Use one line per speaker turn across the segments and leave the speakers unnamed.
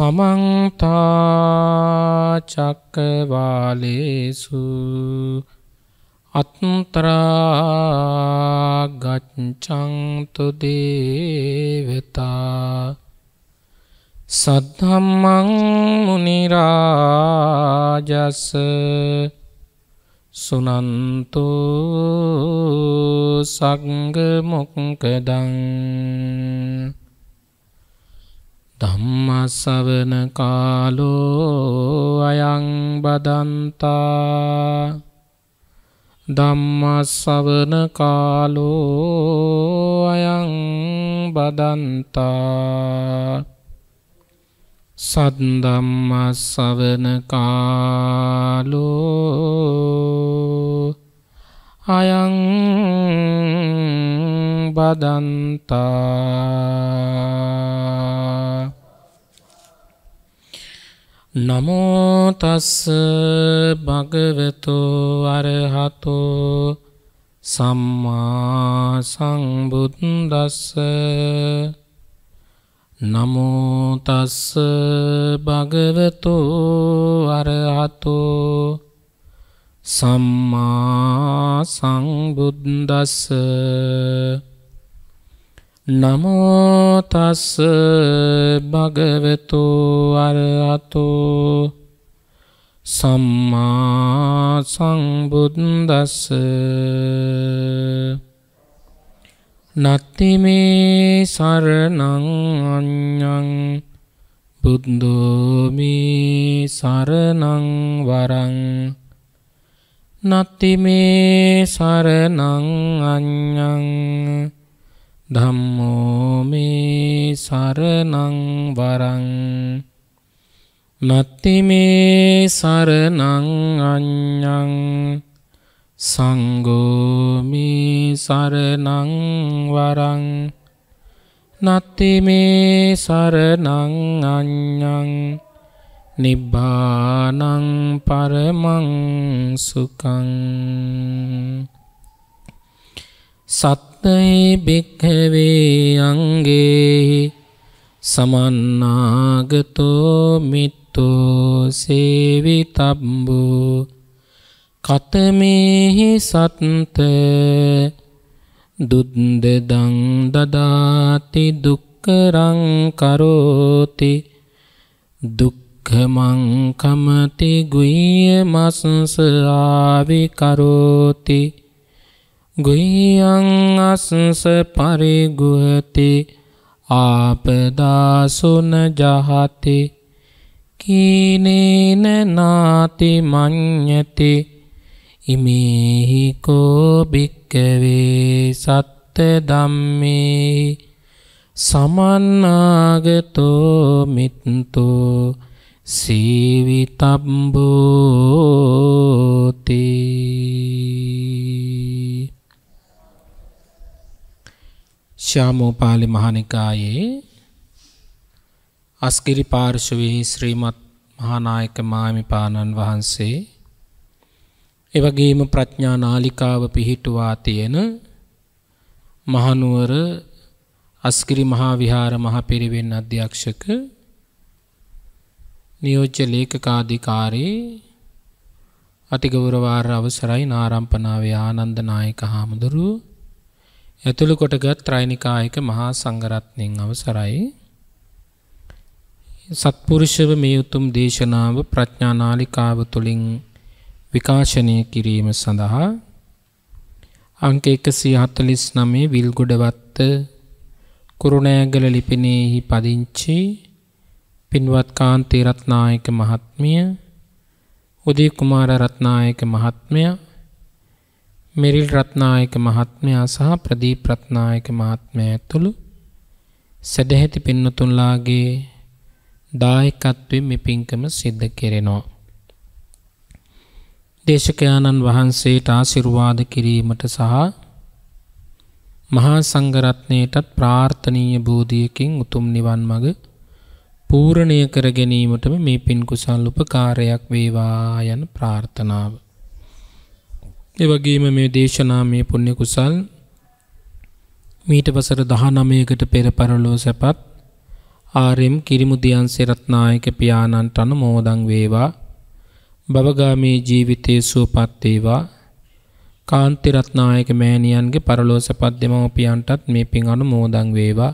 සමන්තාචක්කවාලේසු අත්තරාගච්චන්තු දේවතා සද්ධම්මං මුනිරාජස්ස සුනන්තු සග්ගමොක්කදං ධම්මස්සවන කාලෝ අයං බදන්තා. ධම්මස්සවන කාලෝ අයං බදන්තා. සද්දම්මස්සවන කාලෝ අයං බදන්තා. නමෝතස්ස භගවතෝ අරහතෝ සම්මා සංබුද්දස්ස නමෝතස්ස භගවතෝ අරහතෝ සම්මා සංබුද්දස්ස නමෝතස්ස භගවතු අරහතෝ සම්මා සංබුද්දස්ස නත්තිමේ සරණං අඤ්ඤං බුද්ධෝමි සරණං වරං නත්තිමේ සරණං අඤ්ඤං ධම්මෝමේ සරණං වරං නත්තිමේ සරණං අඤ්ඤං සංඝෝමේ සරණං වරං නත්තිමේ සරණං අඤ්ඤං නිබ්බානං පරමං සුඛං සත්තයි භික්ඛවේ අංගේ සමන්නාගතෝ මිත්තෝ සේවිතබ්බෝ කතමේහි සත්ත දුද්දදං දදාති දුක්කරං කරෝති දුක්ඛමං කමති ගුය්‍ය මස්ස ආවි කරෝති. ගුයං අස්ස පරිගුහති. ආපදාසුන ජහති. කීනේන නාති මඤ්ඤති. ඉමේහිකෝ භික්කවේ සත්ත ධම්මේ සමන්නාගතෝ මිත්තෝ. සීවිතබ්බෝතේ ශ්‍යාමෝපාලි මහනිකායේ අස්ගිරි පාර්ශවයෙහි ශ්‍රීමත් මහානායක මාමිපාණන් වහන්සේ එවගේම ප්‍රඥා නාලිකාව පිහිටුවා තියෙන මහනුවර අස්ගිරි මහා විහාර මහපිරිවෙන් අධ්‍යක්ෂක නියෝජ්‍ය ලේකකාධිකාරී අතිගෞරවාර්ය අවසරයි නාරම්පනාවේ ආනන්ද නායක හාමුදුරුවෝ. ඇතුළු කොටගත් ත්‍රෛනිකායක මහා සංඝරත්නයෙන් අවසරයි. සත්පුරුෂව මේ උතුම් දේශනාව ප්‍රඥා නාලිකාව තුලින් විකාශනය කිරීම සඳහා අංක 149 විල්ගොඩවත්ත කුරුණෑගල ලිපිනයේහි පදිංචි පින්වත් කාන්ති රත්නායක මහත්මිය උදේ කුමාර රත්නායක මහත්මයා මෙරිල් රත්නායක මහත්මයා සහ ප්‍රදීප් රත්නායක මහත්මයා ඇතුළු සදැහැති පින්නතුන්ලාගේ දායකත්වයෙන් මේ පින්කම සිද්ධ කෙරෙනවා. දේශකයාණන් වහන්සේට ආශිර්වාද කිරීමට සහ මහා සංඝරත්නයටත් ප්‍රාර්ථනීය බෝධියකින් උතුම් නිවන් මඟ පූර්ණය කර ගැනීමටම මේ පින් කුසල් උපකාරයක් වේවා යන ප්‍රාර්ථනාව. ඒ වගේම මේ දේශනාමය පුණ්‍ය කුසල් මීට වසර 19කට පෙර පරලෝ සැපත් ආර්.එම්. කිරිමුදියන් සිරත්නායක පියාණන්ට අනුමෝදන් වේවා. භවගාමී ජීවිතයේ සුවපත් වේවා. කාන්ති රත්නායක මෑණියන්ගේ පරලෝසපත් දෙමව්පියන්ටත් මේ පින් අනුමෝදන් වේවා.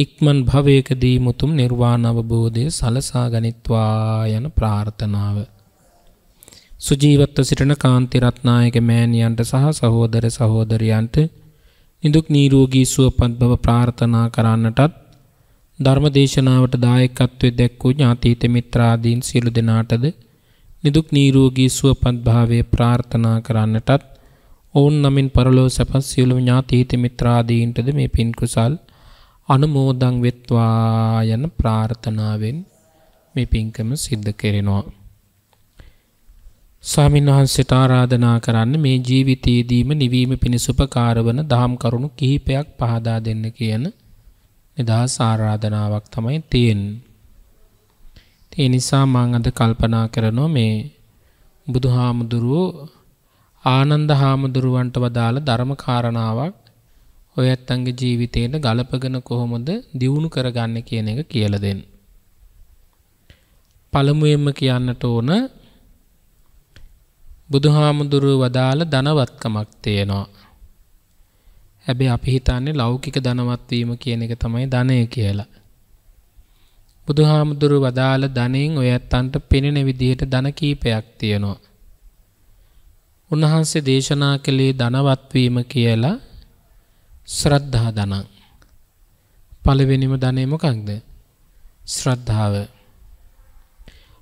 ඉක්මන් භවයකදී මුතුම් නිර්වාණ අවබෝධය සලසා ගනිත්වා යන ප්‍රාර්ථනාව. සුජීවත්ව සිටින කාන්ති රත්නායක මෑණියන්ට සහ සහෝදර සහෝදරයන්ට නිදුක් නිරෝගී සුවපත් බව ප්‍රාර්ථනා කරන්නටත් ධර්ම දේශනාවට දායකත්වයේ දැක්වූ ඥාතීත මිත්‍රාදීන් සියලු දෙනාටද නිදුක් නිරෝගී සුවපත් භාවයේ ප්‍රාර්ථනා කරන්නටත් ඔවුන් නමින් පරලෝ සැපත් සියලු ඥාතීත මිත්‍රාදීන්ටද මේ පින් කුසල් අනුමෝදන් වෙත්වා යන ප්‍රාර්ථනාවෙන් මේ පින්කම සිද්ධ කෙරෙනවා. ස්වාමීන් වහන්සේට ආරාධනා කරන්න මේ ජීවිතයේදීම නිවීම පිණිස උපකාර වන දහම් කරුණු කිහිපයක් පහදා දෙන්න කියන නිදහස් ආරාධනාවක් තමයි තියෙන්නේ. ඒ නිසා මම අද කල්පනා කරනවා මේ බුදුහාමුදුරුවෝ ආනන්ද හාමුදුරුවන්ට වදාළ ධර්ම කාරණාවක් ඔය ඇත්තන්ගේ ජීවිතේට ගලපගෙන කොහොමද දියුණු කරගන්නේ කියන එක කියලා දෙන්න. පළමුවෙන්ම කියන්නට ඕන බුදුහාමුදුරුව වදාළ ධනවත්කමක් තියෙනවා. හැබැයි අපි හිතන්නේ ලෞකික ධනවත් වීම කියන එක තමයි ධනය කියලා. බුදුහාමුදුරුව වදාළ ධනෙන් ඔය ඇත්තන්ට පෙනෙන විදිහට ධන කීපයක් තියෙනවා. උන්වහන්සේ දේශනා කළේ ධනවත් වීම කියලා ශ්‍රද්ධා ධනං. පළවෙනිම ධනෙ මොකක්ද? ශ්‍රද්ධාව.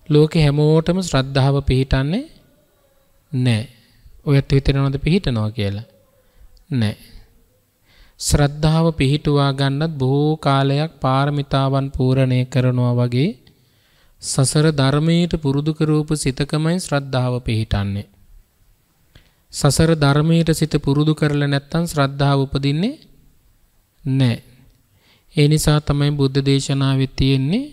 ලෝකේ හැමෝටම ශ්‍රද්ධාව පිහිටන්නේ නැහැ. ඔයත් හිතනවද පිහිටනවා කියලා? නැහැ. ශ්‍රද්ධාව පිහිටුවා ගන්නත් බොහෝ කාලයක් පාරමිතාවන් පූරණය කරනවා වගේ සසර ධර්මයට පුරුදු කරූප සිතකමයි ශ්‍රද්ධාව පිහිටන්නේ. සසර ධර්මයට සිත පුරුදු කරලා නැත්තම් ශ්‍රද්ධාව උපදින්නේ නැහැ. ඒ නිසා තමයි බුද්ධ දේශනාවේ තියෙන්නේ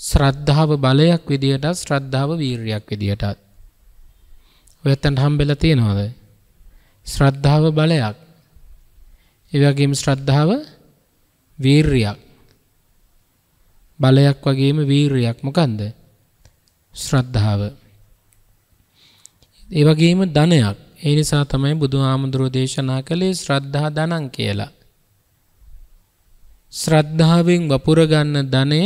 ශ්‍රද්ධාව බලයක් විදියටත් ශ්‍රද්ධාව වීරියක් විදියටත්. ඔයත්තන්ට හම්බෙලා තියෙනවද? ශ්‍රද්ධාව බලයක්. ඒ වගේම ශ්‍රද්ධාව වීරියක්. බලයක් වගේම වීරියක් මොකන්ද? ශ්‍රද්ධාව. ඒ වගේම ධනයක්. ඒ නිසා තමයි බුදුහාමුදුරෝ දේශනා කළේ ශ්‍රද්ධා ධනං කියලා. ශ්‍රද්ධාවෙන් වපුර ගන්න ධනය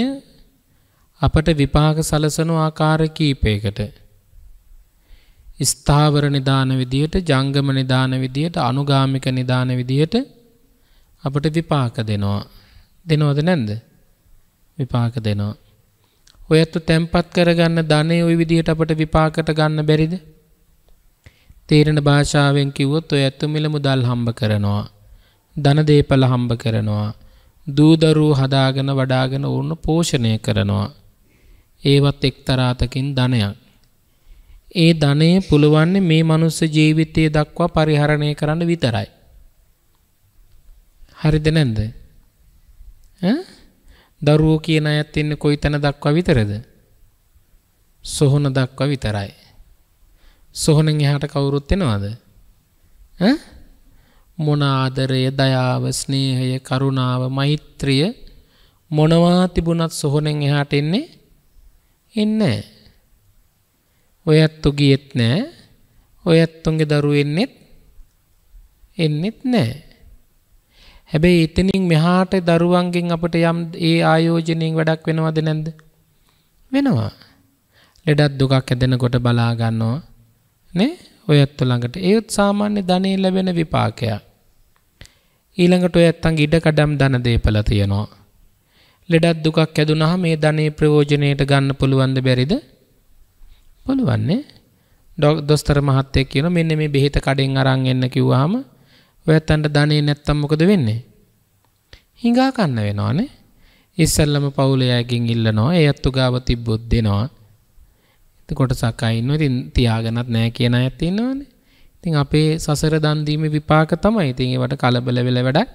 අපට විපාක සලසන ආකාර කීපයකට ස්ථාවර නිදාන විදියට ජංගම නිදාන විදියට අනුගාමික නිදාන විදියට අපට විපාක දෙනවා. දෙනවද නැද්ද? විපාක දෙනවා. ඔයත් තැම්පත් කරගන්න ධනෙ ওই විදිහට අපට විපාකට ගන්න බැරිද? තේරෙන භාෂාවෙන් කිව්වොත් ඔය ඇත්තු මිල මුදල් හම්බ කරනවා. ධන දීපල හම්බ කරනවා. දූ දරුවෝ හදාගෙන වඩාගෙන වුණ පෝෂණය කරනවා. ඒවත් එක්තරාතකින් ධනයක්. ඒ ධනය පුළුවන්නේ මේ මනුස්ස ජීවිතය දක්වා පරිහරණය කරන්න විතරයි. හරිද නැන්ද? දරුවෝ කියන අයත් ඉන්නේ කොයි තැන දක්වා විතරද? සොහොන දක්වා විතරයි. සොහොනෙන් එහාට කවුරුත් එනවද? ඈ මොන ආදරය, දයාව, ස්නේහය, කරුණාව, මෛත්‍රිය මොනවා තිබුණත් සොහොනෙන් එහාට එන්නේ එන්නේ ඔයත් ගියෙත් නෑ. ඔයත් උන්ගේ දරුවෝ එන්නෙත් එන්නෙත් නෑ. හැබැයි එතනින් මෙහාට දරුවන්ගෙන් අපිට යම් ඒ ආයෝජනයෙන් වැඩක් වෙනවද නැද්ද? වෙනවා. ලෙඩක් දුකක් හැදෙනකොට බලා ගන්නවා. නේ? ඔයත් ළඟට ඒත් සාමාන්‍ය ධනෙ ලැබෙන විපාකයක්. ඊළඟට ඔය ඇත්තන්ගේ ඉඩ කඩම් ධන දීපල තියෙනවා. ලෙඩක් දුකක් ඇදුනහම මේ ධනේ ප්‍රයෝජනෙට ගන්න පුළුවන්ද බැරිද? පුළුවන් නේ. දොස්තර මහත්තයෙක් කියනවා මෙන්න මේ බෙහෙත කඩෙන් අරන් එන්න කිව්වහම ඔය ඇත්තන්ට ධනේ නැත්තම් මොකද වෙන්නේ? හිඟා කන්න වෙනවනේ. ඉස්සල්ලම පවුලේ අයගෙන් ඉල්ලනවා. ඒ අත්තු ගාව තිබ්බොත් දෙනවා. එතකොට සකයි ඉන්නවා. ඉතින් තියාගෙනත් නැහැ කියන අයත් ඉන්නවනේ. ඉතින් අපේ සසර දන් දීමේ විපාක තමයි. ඉතින් ඒවට කලබල වෙලා වැඩක්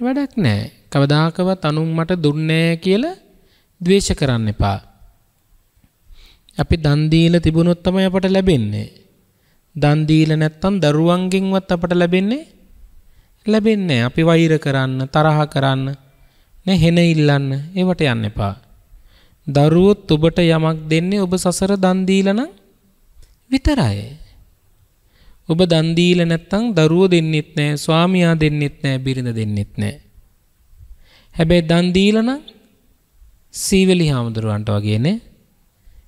වැඩක් නැහැ. කවදාකවත් අනුන් මට දුන්නේ කියලා ද්වේෂ කරන්න එපා. අපි දන් දීලා තිබුණොත් තමයි අපට ලැබෙන්නේ. දන් දීලා නැත්තම් දරුවන්ගෙන්වත් අපට ලැබෙන්නේ ලැබෙන්නේ අපි වෛර කරන්න, තරහ කරන්න, නේ හෙන ඉල්ලන්න ඒවට යන්න එපා. දරුවොත් ඔබට යමක් දෙන්නේ ඔබ සසර දන් දීලා නම් විතරයි. ඔබ දන් දීලා නැත්නම් දරුවෝ දෙන්නෙත් නැහැ, ස්වාමියා දෙන්නෙත් නැහැ, බිරිඳ දෙන්නෙත් නැහැ. හැබැයි දන් දීලා නම් සීවලි හාමුදුරුවන්ට වගේනේ.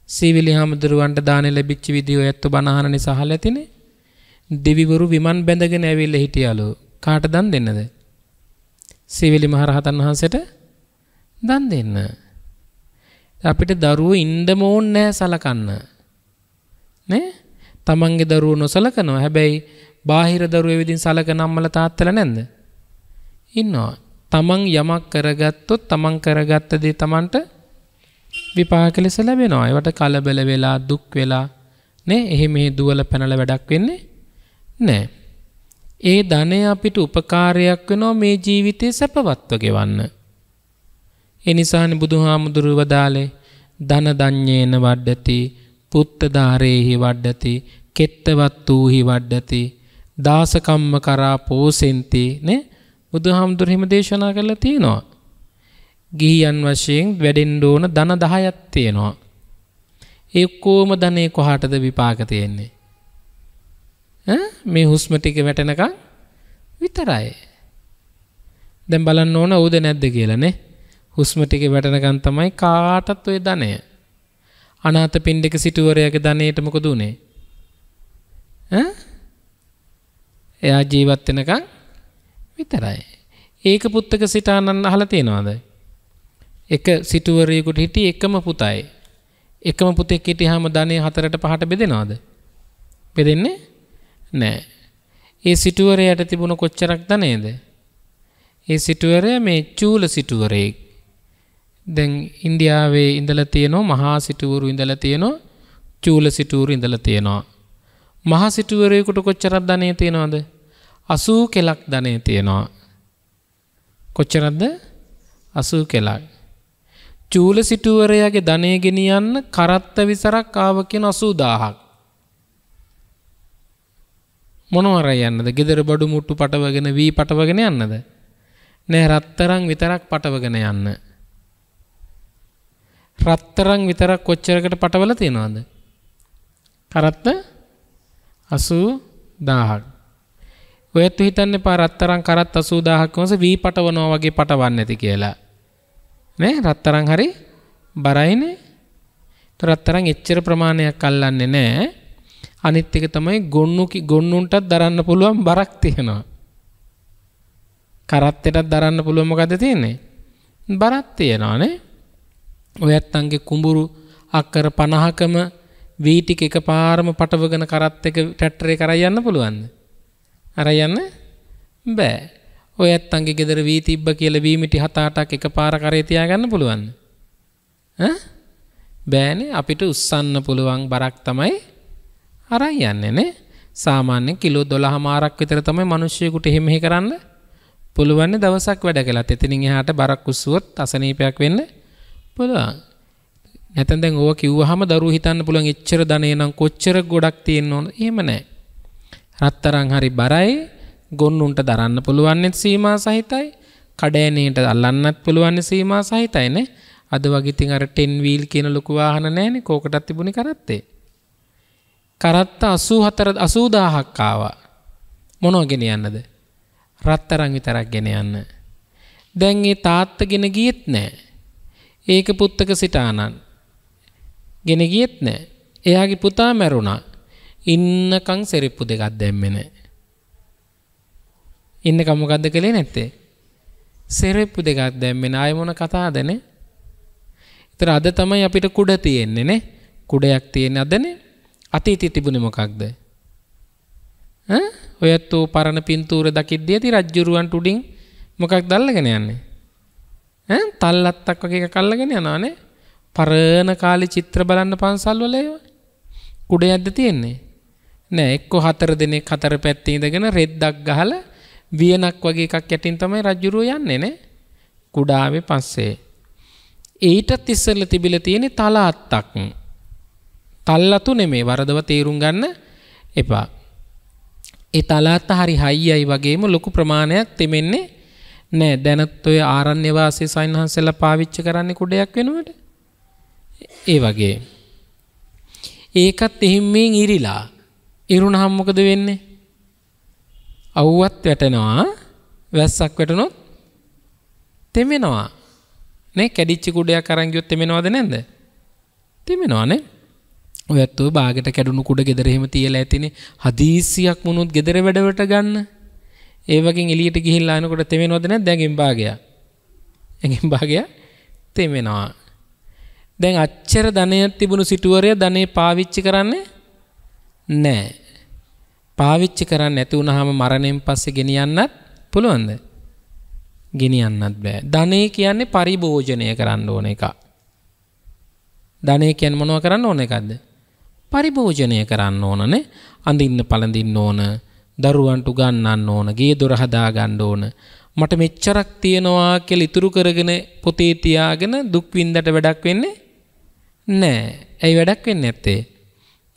සීවලි හාමුදුරුවන්ට දාන ලැබිච්ච විදිය ඔයත් බනහන නිසා අහලා ඇතිනේ. දෙවිවරු විමන් බැඳගෙන ඇවිල්ලා හිටියලු. කාට දන් දෙන්නද? සීවලි මහරහතන් වහන්සේට දන් දෙන්න. අපිට දරුවෝ ඉන්නම ඕනේ නැහැ සලකන්න. නේ? තමන්ගේ දරුවෝ නොසලකනවා. හැබැයි බාහිර දරුවෝ විදිහින් සලකන අම්මලා තාත්තලා නැන්ද? ඉන්නවා. තමන් යමක් කරගත්තොත් තමන් කරගත්ත දේ තමන්ට විපාක ලෙස ලැබෙනවා. ඒවට කලබල වෙලා දුක් වෙලා නේ එහෙ මෙහෙ දුවල පැනලා වැඩක් වෙන්නේ නැහැ. ඒ ධනය අපිට උපකාරයක් වෙනවා මේ ජීවිතේ සැපවත්ව ගෙවන්න. ඒ නිසානේ බුදුහාමුදුරුව වදාලේ ධන දඤ්ඤේන වඩ්ඩති පුත්ත ධාරේහි වඩ්ඩති කෙත්තවත් වූහි වඩ්ඩති දාසකම්ම කරා පෝසෙන්ති නේ බුදුහාමුදුරු හිම දේශනා කරලා තියෙනවා. ගිහියන් වශයෙන් වැඩෙන්න ඕන ධන 10ක් තියෙනවා. ඒ කොම ධනේ කොහාටද විපාක තියෙන්නේ? ඈ මේ හුස්ම ටික වැටෙනකන් විතරයි. දැන් බලන්න ඕන උද නැද්ද කියලා නේ. හුස්ම ටික වැටෙනකන් තමයි කාටත් ওই ධනය. අනාථ පින්ඩික සිටුවරයාගේ ධනයට මොකද උනේ? ඈ එයා ජීවත් වෙනකන් විතරයි. ඒක පුත්තක සිටානන් අහලා තියෙනවද? එක සිටුවරයෙකුට හිටි එකම පුතයි. එකම පුතෙක් හිටියාම ධනෙ හතරට පහට බෙදෙනවද? බෙදෙන්නේ නැහැ. ඒ සිටුවරයට තිබුණ කොච්චරක් ධනේද? ඒ සිටුවරයා මේ චූල සිටුවරයෙක්. දැන් ඉන්දියාවේ ඉඳලා තියෙනවා මහා සිටුවරු ඉඳලා තියෙනවා චූල සිටුවරු ඉඳලා තියෙනවා. මහා සිටුවරයෙකුට කොච්චරක් ධනෙ තියෙනවද? 80 කෙලක් ධනෙ තියෙනවා. කොච්චරක්ද? 80 කෙලක්. චූල සිටුවරයාගේ ධනෙ ගෙනියන්න කරත්ත විසරක් ආව කියන 80000ක්. මොනවර යන්නද? gedara බඩු මුට්ටු පටවගෙන වී පටවගෙන යන්නද? නෑ රත්තරන් විතරක් පටවගෙන යන්න. රත්තරන් විතරක් කොච්චරකට පටවල තියෙනවද? කරත්ත 80000ක්. ඔයත් හිතන්න එපා රත්තරන් කරත් 80000ක් වොස වී පටවනවා වගේ පටවන්නේ නැති කියලා. නේ රත්තරන් හරි බරයිනේ. රත්තරන් එච්චර ප්‍රමාණයක් අල්ලන්නේ නැහැ. අනිත් එක තමයි ගොන්නු ගොන්නුන්ටත් දරන්න පුළුවන් බරක් තියෙනවා. කරත්තෙටත් දරන්න පුළුවන් මොකද තියෙන්නේ? බරක් තියෙනවානේ. ඔය ඇත්තන්ගේ කුඹුරු අක්කර 50කම වී ටික එකපාරම පටවගෙන කරත් එක ට්‍රැක්ටරේ කරා යන්න පුළුවන්ද? අර යන්න බෑ. ඔය ඇත්තන්ගේ ගෙදර වී තිබ්බ කියලා වී මිටි 7-8ක් එකපාර කරේ තියාගන්න පුළුවන්ද? ඈ? බෑනේ අපිට උස්සන්න පුළුවන් බරක් තමයි අරන් යන්නේ නේ. සාමාන්‍යයෙන් කිලෝ 12 මාරක් විතර තමයි මිනිස්සුයෙකුට එහෙම මෙහෙ කරන්න පුළුවන් දවසක් වැඩ කළත්. එතනින් එහාට බරක් උස්සුවොත් අසනීපයක් වෙන්න පුළුවන්. නැතන් දැන් ඕවා කිව්වහම දරුවෝ හිතන්න පුළුවන් එච්චර ධනෙ නම් කොච්චර ගොඩක් තියෙන්න ඕන. එහෙම නැහැ. රත්තරන් හරි බරයි ගොන්නුන්ට දරන්න පුළුවන්නෙත් සීමා සහිතයි කඩෑනේට අල්ලන්නත් පුළුවන් සීමා සහිතයිනේ අද වගේ ඉතින් අර 10 වීල් කියන ලොකු වාහන නැහැනේ කෝකටත් තිබුණේ කරත්තේ කරත්ත 84 80000ක් ආවා මොනව ගෙන යන්නද රත්තරන් විතරක් ගෙන යන්න දැන් ඒ තාත්තා ගෙන ගියෙත් නැහැ ඒක පුත්තක සිටානන් ගෙන ගියෙත් නැහැ එයාගේ පුතා මැරුණා ඉන්නකං සෙරිප්පු දෙකක් දැම්මේ නැහැ. ඉන්නකම් මොකද්ද කළේ නැත්තේ? සෙරිප්පු දෙකක් දැම්මේ නැහැ. ආය මොන කතාවදනේ? ඒතර අද තමයි අපිට කුඩ තියෙන්නේ නේ. කුඩයක් තියෙන්නේ අදනේ. අතීතයේ තිබුණේ මොකක්ද? ඈ ඔයත් පරණ පින්තූර දකිද්දී ඇති රජ්ජුරුවන්ට උඩින් මොකක්ද අල්ලගෙන යන්නේ? ඈ තල්ලත්තක් වගේ එකක් අල්ලගෙන යනවානේ. පරණ කාලේ චිත්‍ර බලන්න පන්සල් වල ඒවා. කුඩයක්ද තියෙන්නේ? නෑ එක්ක හතර දෙනෙක් හතර පැත්තේ ඉඳගෙන රෙද්දක් ගහලා වියනක් වගේ එකක් යටින් තමයි රජුරුව යන්නේ නේ කුඩාවේ පස්සේ ඊටත් ඉස්සෙල්ලා තිබිලා තියෙන්නේ තල අත්තක් තල්ලතු නෙමේ වරදව තේරුම් ගන්න එපා ඒ තල අත්ත හරි හයියයි වගේම ලොකු ප්‍රමාණයක් තෙමෙන්නේ නෑ දැනත් ඔය ආරණ්‍ය වාසී සයින්හන්සලා පාවිච්චි කරන්නේ කුඩයක් වෙනුවට. ඒ වගේ. ඒකත් එහෙම්මෙන් ඉරිලා. ඉරුණහම් මොකද වෙන්නේ? අවුවත් වැටෙනවා. වැස්සක් වැටුණොත් තෙමෙනවා. නේ කැඩිච්ච කුඩයක් අරන් ගියොත් තෙමෙනවද නැද්ද? තෙමෙනවානේ. ඔය ඇත්තෝ බාගෙට කැඩුණු කුඩ ගෙදර එහෙම තියලා ඇතිනේ. හදීසියක් වුණොත් ගෙදර වැඩවට ගන්න. ඒ වගේ එළියට ගිහිල්ලා ආනකොට තෙමෙනවද නැද්ද? දැන් භාගයක්. එකින් භාගයක් තෙමෙනවා. දැන් අච්චර ධනයක් තිබුණු සිටුවරය ධනෙ පාවිච්චි කරන්නේ නැහැ. පාවිච්චි කරන්නේ නැති වුනහම මරණයෙන් පස්සේ ගෙනියන්නත් පුළුවන්ද? ගෙනියන්නත් බෑ. ධනෙ කියන්නේ පරිභෝජනය කරන්න ඕන එක. ධනෙ කියන්නේ මොනව කරන්න ඕන එකක්ද? පරිභෝජනය කරන්න ඕනනේ. අඳින්න පළඳින්න ඕන. දරුවන්ට උගන්වන්න ඕන. ගේ දොර හදා ගන්න ඕන. මට මෙච්චරක් තියනවා කියලා ඉතුරු කරගෙන පොතේ තියාගෙන දුක් විඳට වැඩක් වෙන්නේ නෑ. ඇයි වැඩක් වෙන්නේ නැත්තේ?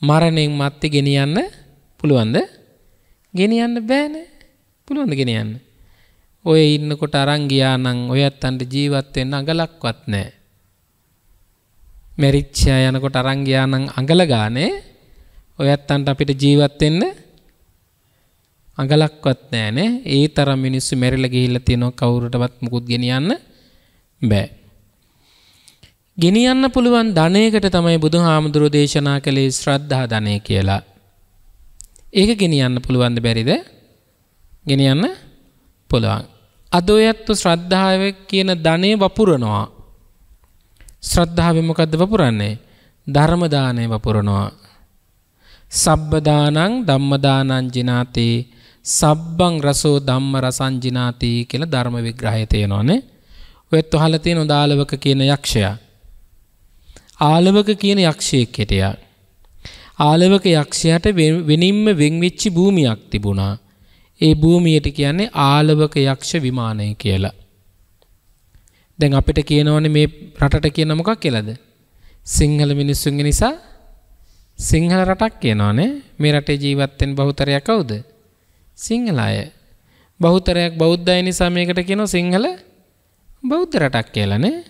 මරණයෙන් මත්තේ ගෙනියන්න පුළුවන්ද? ගෙනියන්න බෑනේ. පුළුවන්ද ගෙනියන්න? ඔය ඉන්නකොට අරන් ගියා නම් ඔය ඇත්තන්ට ජීවත් වෙන්න අඟලක්වත් නැහැ. මෙරිච්ච යනකොට අරන් ගියා නම් අඟල ගානේ ඔය ඇත්තන්ට අපිට ජීවත් වෙන්න අඟලක්වත් නැහනේ. ඒ තරම් මිනිස්සු මැරිලා ගිහිල්ලා තියෙනවා කවුරුටවත් මුකුත් ගෙනියන්න බෑ. ගෙනියන්න පුළුවන් ධනයකට තමයි බුදුහාමුදුරෝ දේශනා කළේ ශ්‍රද්ධා ධනය කියලා. ඒක ගෙනියන්න පුළුවන්ද බැරිද? ගෙනියන්න පුළුවන්. අද ඔයත්තු ශ්‍රද්ධාව කියන ධනය වපුරනවා. ශ්‍රද්ධාවෙන් මොකද්ද වපුරන්නේ? ධර්ම දානය වපුරනවා. සබ්බදානං ධම්මදානං ජිනාතේ සබ්බං රසෝ ධම්ම රසං ජිනාති කියලා ධර්ම විග්‍රහය තියෙනවානේ. ඔයත් අහලා තියෙන දාලවක කියන යක්ෂයා. ආලවක කියන යක්ෂයෙක් හිටියා. ආලවක යක්ෂයාට වෙනින්ම වෙන්වෙච්චි භූමියක් තිබුණා. ඒ භූමියට කියන්නේ ආලවක යක්ෂ විමානය කියලා. දැන් අපිට කියනවනේ මේ රටට කියන මොකක් කියලාද? සිංහල මිනිස්සුන්ගේ නිසා සිංහල රටක් කියනවනේ. මේ රටේ ජීවත් වෙන බහුතරයක් කවුද? සිංහල අය. බහුතරයක් බෞද්ධ අය නිසා මේකට කියනවා සිංහල බෞද්ධ රටක් කියලානේ.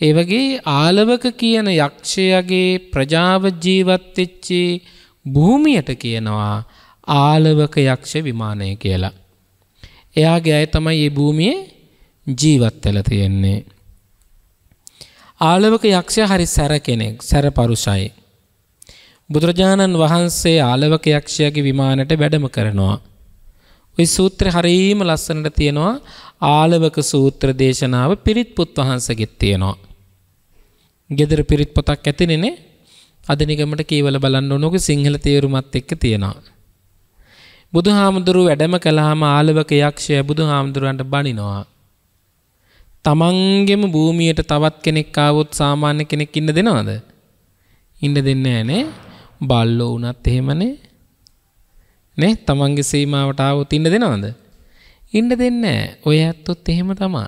ඒ වගේ ආලවක කියන යක්ෂයාගේ ප්‍රජාව ජීවත් වෙච්චි භූමියට කියනවා ආලවක යක්ෂ විමානය කියලා. එයාගේ අය තමයි මේ භූමියේ ජීවත් වෙලා තියෙන්නේ. ආලවක යක්ෂයා හරි සැර කෙනෙක්, සැර පරුසයි. බුදුරජාණන් වහන්සේ ආලවක යක්ෂයාගේ විමානයට වැඩම කරනවා. ওই සූත්‍රය හරීම ලස්සනට තියෙනවා. ආලවක සූත්‍ර දේශනාව පිරිත් පුත් වහන්සේගෙත් තියෙනවා. ගෙදර පිරිත් පොතක් ඇතිනේ අද නිගමට කීවල බලන්න ඕනෝක සිංහල තේරුමත් එක්ක තියෙනවා. බුදුහාමුදුරුව වැඩම කළාම ආලවක යක්ෂය බුදුහාමුදුරුවන්ට බනිනවා. තමන්ගෙම භූමියට තවත් කෙනෙක් ආවොත් සාමාන්‍ය කෙනෙක් ඉන්න දෙනවද? ඉන්න දෙන්නේ නැහැ බල්ලෝ වුණත් එහෙමනේ. නේ තමන්ගේ සීමාවට ආවොත් ඉන්න දෙනවද? ඉන්න දෙන්නේ නැහැ. ඔය ඇත්තොත් එහෙම තමයි.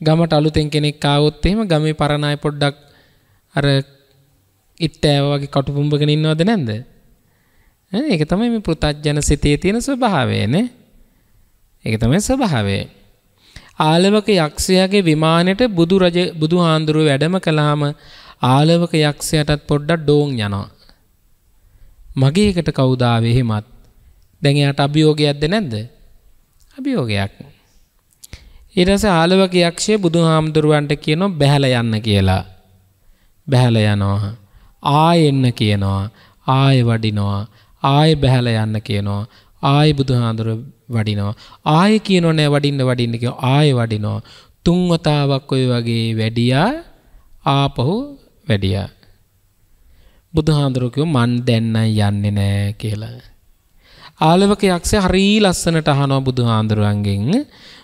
ගමට අලුතෙන් කෙනෙක් ආවොත් එහෙම ගමේ පරණ අය පොඩ්ඩක් අර ඉට්ටෑව වගේ කටුපුම්බගෙන ඉන්නවද නැද්ද? ඒක තමයි මේ පෘථජන සිතේ තියෙන ස්වභාවයනේ. ඒක තමයි ස්වභාවය. ආලවක යක්ෂයාගේ විමානෙට බුදු රජ බුදු හාන්දුරුව වැඩම කළාම ආලවක යක්ෂයාටත් පොඩ්ඩක් ඩෝන් යනවා. මගේ එකට කවුද ආවේ එහෙමත්? දැන් එයාට අභියෝගයක්ද නැද්ද? අභියෝගයක්. ඊට පස්සේ ආලවක යක්ෂය බුදුහාමුදුරුවන්ට කියනවා බැහැලා යන්න කියලා. බැහැලා යනවා. ආයෙ එන්න කියනවා. ආයෙ වඩිනවා. ආයෙ බැහැලා යන්න කියනවා. ආයෙ බුදුහාඳුර වඩිනවා. ආයෙ කියනෝ නෑ වඩින්න වඩින්න කියනවා. ආයෙ වඩිනවා. තුන් වතාවක් ඔය වගේ වැඩියා ආපහු වැඩියා. බුදුහාඳුර කිව්වා මන් දැන් යන්නේ නෑ කියලා. ආලවක යක්ෂයා හරී ලස්සනට අහනවා බුදුහාඳුරන්ගෙන්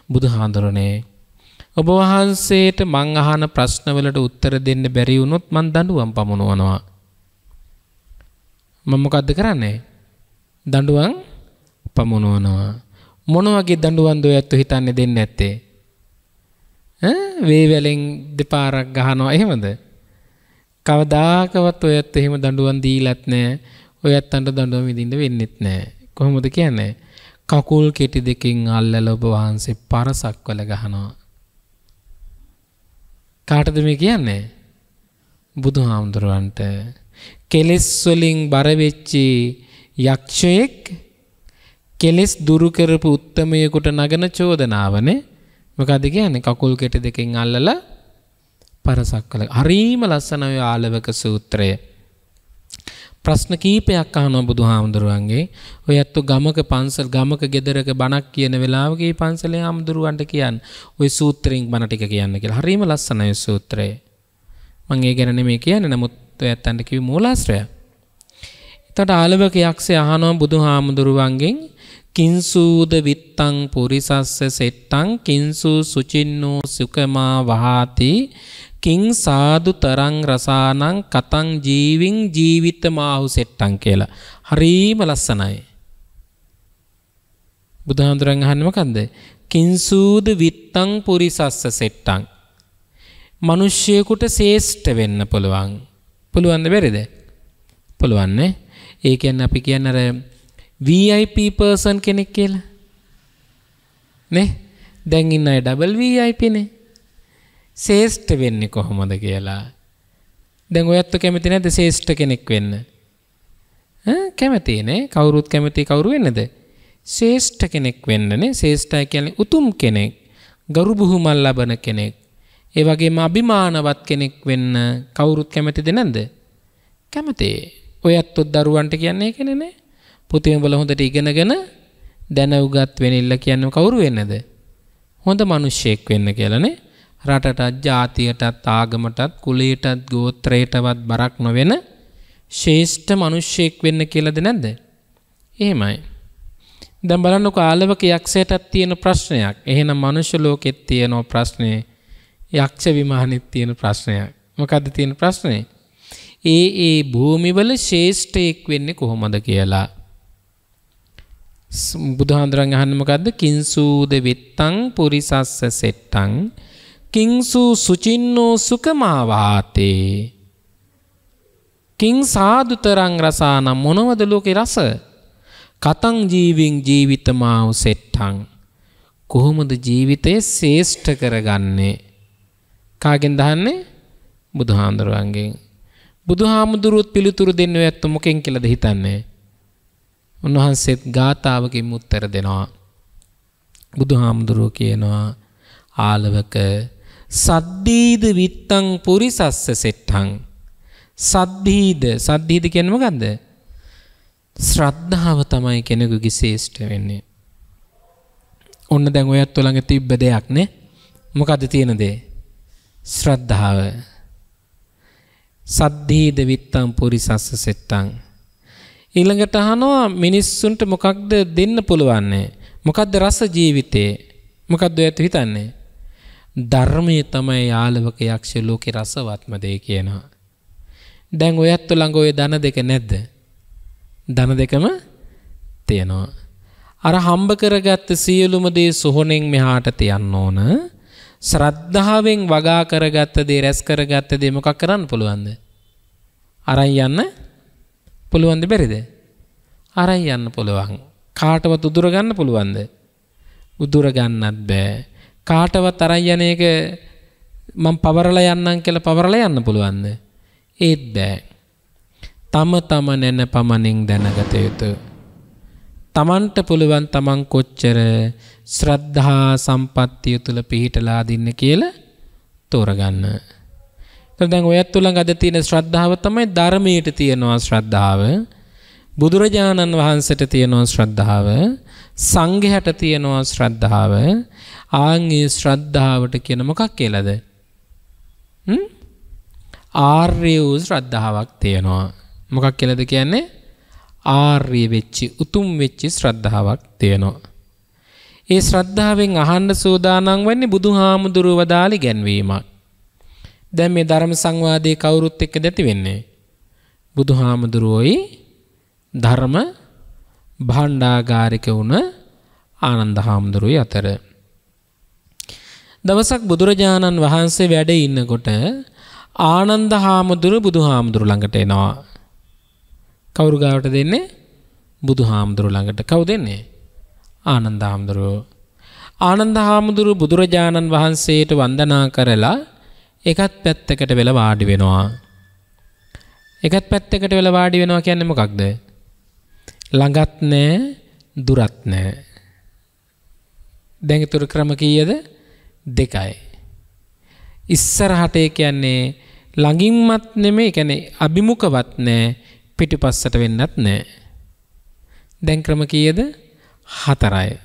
බුදුහාඳුරනේ ඔබ වහන්සේට මං අහන ප්‍රශ්නවලට උත්තර දෙන්න බැරි වුණොත් මං දඬුවම් පමුණුවනවා. මම මොකද්ද කරන්නේ? දඬුවම් පමුණුවනවා. මොන වගේ දඬුවම්ද ඔය ඇත්ත හිතන්නේ දෙන්නේ නැත්තේ? ඈ වේවැලෙන් දෙපාරක් ගහනවා එහෙමද? කවදාකවත් ඔය ඇත්ත එහෙම දඬුවම් දීලත් නැහැ. ඔය ඇත්තන්ට දඬුවම් විඳින්න වෙන්නෙත් නැහැ. කොහොමද කියන්නේ? කකුල් කෙටි දෙකින් අල්ලලා ඔබ වහන්සේ පරසක්වල ගහනවා. කාටද මේ කියන්නේ? බුදුහාමුදුරුවන්ට කෙලෙස් වලින් බර වෙච්චි යක්ෂයෙක් කෙලෙස් දුරු කරපු උත්තමයෙකුට නගන චෝදනාවනේ මොකද කියන්නේ කකුල් කෙටි දෙකෙන් අල්ලලා පරසක් කළ. හරීම ලස්සන ඔය ආලවක සූත්‍රය. ප්‍රශ්න කීපයක් අහනවා බුදුහාමුදුරුවන්ගේ. ඔය ඇත්තු ගමක පන්සල් ගමක ගෙදරක බණක් කියන වෙලාවක මේ පන්සලේ හාමුදුරුවන්ට කියන්නේ ওই සූත්‍රයෙන් බණ ටික කියන්න කියලා. හරීම ලස්සනයි සූත්‍රය. මම ඒ ගැන නෙමෙයි කියන්නේ. නමුත් ඔය ඇත්තන්ට කිව්ව මූලාශ්‍රය. එතකොට ආලවක යක්ෂය අහනවා බුදුහාමුදුරුවන්ගෙන් කින්සූද විත්තං පුරිසස්ස සෙට්ටං කින්සු සුචින්නෝ සුකමා වහාති කිං සාදු තරං රසානං කතං ජීවින් ජීවිතමාහු සෙට්ටං කියලා. හරීම ලස්සනයි. බුදුහාමුදුරන් අහන්නේ මොකන්ද? කින්සූද විත්තං පුරිසස්ස සෙට්ටං. මිනිස්සෙකුට ශ්‍රේෂ්ඨ වෙන්න පුළුවන්. පුළුවන්ද බැරිද? පුළුවන් නේ. ඒ කියන්නේ අපි කියන්නේ අර VIP පර්සන් කෙනෙක් කියලා. නේ? දැන් ඉන්න අය ඩබල් VIP නේ. ශේෂ්ඨ වෙන්නේ කොහොමද කියලා. දැන් ඔයත් කැමති නැද්ද ශේෂ්ඨ කෙනෙක් වෙන්න? ඈ කැමති නේ? කවුරුත් කැමති කවුරු වෙන්නද? ශේෂ්ඨ කෙනෙක් වෙන්නනේ. ශේෂ්ඨය කියන්නේ උතුම් කෙනෙක්. ගරු බුහුමල් ලබන කෙනෙක්. ඒ වගේම අභිමානවත් කෙනෙක් වෙන්න කවුරුත් කැමතිද නැද්ද? කැමතියි. ඔයත් දරුවන්ට කියන්නේ ඒකනේ නේ. පුතේ උඹලා හොඳට ඉගෙනගෙන දැන උගත් වෙනිල්ල කියන්නේ කවුරු වෙන්නද? හොඳ මිනිහෙක් වෙන්න කියලානේ. රටටත් ජාතියටත් ආගමටත් කුලයටත් ගෝත්‍රයටවත් බරක් නොවෙන ශේෂ්ඨ මිනිහෙක් වෙන්න කියලාද නැද්ද? එහෙමයි. දැන් බලන්නකෝ ආලවක යක්ෂයටත් තියෙන ප්‍රශ්නයක්. එහෙනම් මනුෂ්‍ය ලෝකෙත් තියෙන ප්‍රශ්නේ යක්ෂ විමානෙත් තියෙන ප්‍රශ්නයක්. මොකද්ද තියෙන ප්‍රශ්නේ? ඒ ඒ භූමිවල ශේෂ්ඨයෙක් වෙන්නේ කොහොමද කියලා. බුදුහාඳුරන් අහන්නේ මොකද්ද? කිංසූද විත්තං පුරිසස්ස සෙට්ටං කිංසු සුචින්නෝ සුකමාවාතේ කිං සාදුතරං රසානම් මොනවද ලෝකේ රස? කතං ජීවින් ජීවිතමාව සෙට්ටං කොහොමද ජීවිතය ශ්‍රේෂ්ඨ කරගන්නේ? කාගෙන් දහන්නේ? බුදුහාඳුරන්ගෙන්. බුදුහාමුදුරුවොත් පිළිතුරු දෙන්න ඇත්ත මොකෙන් කියලාද හිතන්නේ? උන්වහන්සේත් ගාථාවකින් උත්තර දෙනවා. බුදුහාමුදුරුවෝ කියනවා ආලවක සද්දීද විත්තං පුරිසස්ස සෙට්ටං සද්දීද සද්දීද කියන්නේ මොකද්ද? ශ්‍රද්ධාව තමයි කෙනෙකුගේ ශ්‍රේෂ්ඨ වෙන්නේ. ඔන්න දැන් ඔයත් ළඟ තිබ්බ දෙයක් නේ. මොකද්ද තියෙන දේ? ශ්‍රද්ධාව. සද්දීද විත්තං පුරිසස්ස සෙට්ටං ඊළඟට අහනවා මිනිස්සුන්ට මොකක්ද දෙන්න පුළුවන්නේ? මොකක්ද රස ජීවිතේ? මොකක්ද ඔයත් හිතන්නේ? ධර්මයේ තමයි යාලවක යක්ෂ ලෝකේ රසවත්ම දේ කියනවා. දැන් ඔයත් ළඟ ඔය ධන දෙක නැද්ද? ධන දෙකම තියෙනවා. අර හම්බ කරගත්ත සියලුම දේ සොහොනෙන් මෙහාට තියන්න ඕන. ශ්‍රද්ධාවෙන් වගා කරගත්ත දේ රැස් කරගත්ත දේ මොකක් කරන්න පුළුවන්ද? අරන් යන්න පුළුවන්ද බැරිද? අරන් යන්න පුළුවන්. කාටවත් උදුර ගන්න පුළුවන්ද? උදුර ගන්නත් බෑ. කාටවත් අරන් යන එක මම පවරලා යන්නම් කියලා පවරලා යන්න පුළුවන්ද? ඒත් බෑ. තම තම නැන පමණින් දැනගත යුතුය. තමන්ට පුළුවන් තමන් කොච්චර ශ්‍රද්ධා සම්පත්තිය තුළ පිහිටලා දින්න කියලා තෝරගන්න. දැන් ඔයත් තුළඟ අද තියෙන ශ්‍රද්ධාව තමයි ධර්මයට තියෙනවා ශ්‍රද්ධාව. බුදුරජාණන් වහන්සේට තියෙනවා ශ්‍රද්ධාව. සංඝයාට තියෙනවා ශ්‍රද්ධාව. ආන්ගේ ශ්‍රද්ධාවට කියන මොකක් කියලාද? හ්ම්? ආර්ය වූ ශ්‍රද්ධාවක් තියෙනවා. මොකක් කියලාද කියන්නේ? ආර්ය වෙච්චි උතුම් වෙච්චි ශ්‍රද්ධාවක් තියෙනවා. ඒ ශ්‍රද්ධාවෙන් අහන්න සූදානම් වෙන්නේ බුදුහාමුදුරුව වදාළි ගැන්වීමක්. දැන් මේ ධර්ම සංවාදයේ කවුරුත් එක්ක දැති වෙන්නේ බුදුහාමුදුරුවෝයි ධර්ම භාණ්ඩාගාරික වුණ ආනන්ද හාමුදුරුවෝ අතර දවසක් බුදුරජාණන් වහන්සේ වැඩ ඉන්නකොට ආනන්ද හාමුදුරු බුදුහාමුදුරු ළඟට එනවා කවුරු ගාවට දෙන්නේ බුදුහාමුදුරු ළඟට කවුද දෙන්නේ ආනන්ද හාමුදුරුවෝ. ආනන්ද හාමුදුරුව බුදුරජාණන් වහන්සේට වන්දනා කරලා එකත් පැත්තකට වෙලා වාඩි වෙනවා. එකත් පැත්තකට වෙලා වාඩි වෙනවා කියන්නේ මොකක්ද? ළඟත් නෑ දුරත් නෑ. දැන් ඊතර ක්‍රම කීයද? දෙකයි. ඉස්සරහට ඒ කියන්නේ ළඟින්මත් නෙමෙයි කියන්නේ අභිමුඛවත් නෑ පිටිපස්සට වෙන්නත් නෑ. දැන් ක්‍රම කීයද? හතරයි.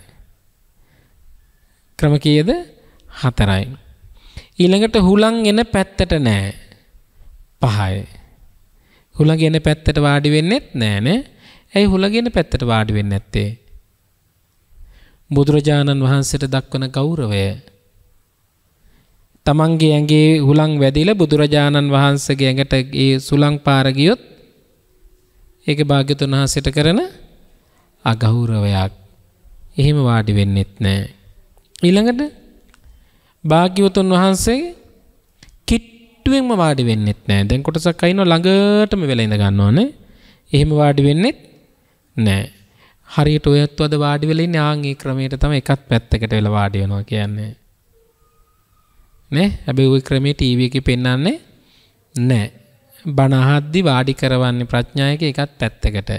ක්‍රම කීයද? හතරයි. ඊළඟට හුලං එන පැත්තට නෑ. පහයි. හුලඟ එන පැත්තට වාඩි වෙන්නෙත් නෑ නේ. ඇයි හුලගෙන පැත්තට වාඩි වෙන්නේ නැත්තේ? බුදුරජාණන් වහන්සේට දක්වන ගෞරවය තමන්ගේ ඇඟේ හුලං වැදිලා බුදුරජාණන් වහන්සේගේ ඇඟට ඒ සුලං පාර ගියොත් ඒක භාග්‍යතුන් වහන්සේට කරන අගෞරවයක්. එහෙම වාඩි වෙන්නෙත් නැහැ. ඊළඟට භාග්‍යවතුන් වහන්සේ කිට්ටුවෙන්ම වාඩි වෙන්නෙත් නැහැ. දැන් කොටසක් අයිනව ළඟටම වෙලා ඉඳ ගන්නවනේ. එහෙම වාඩි වෙන්නෙත් නැහැ. හරියට ඔයත් වද වාඩි වෙලා ඉන්නේ ආන් ඒ ක්‍රමයට තමයි එකත් පැත්තකට වෙලා වාඩි වෙනවා කියන්නේ. නේ? හැබැයි ওই ක්‍රමයේ ටීවී එකේ පෙන්වන්නේ නැහැ. බණ අහද්දි වාඩි කරවන්නේ ප්‍රඥායක එකත් පැත්තකට.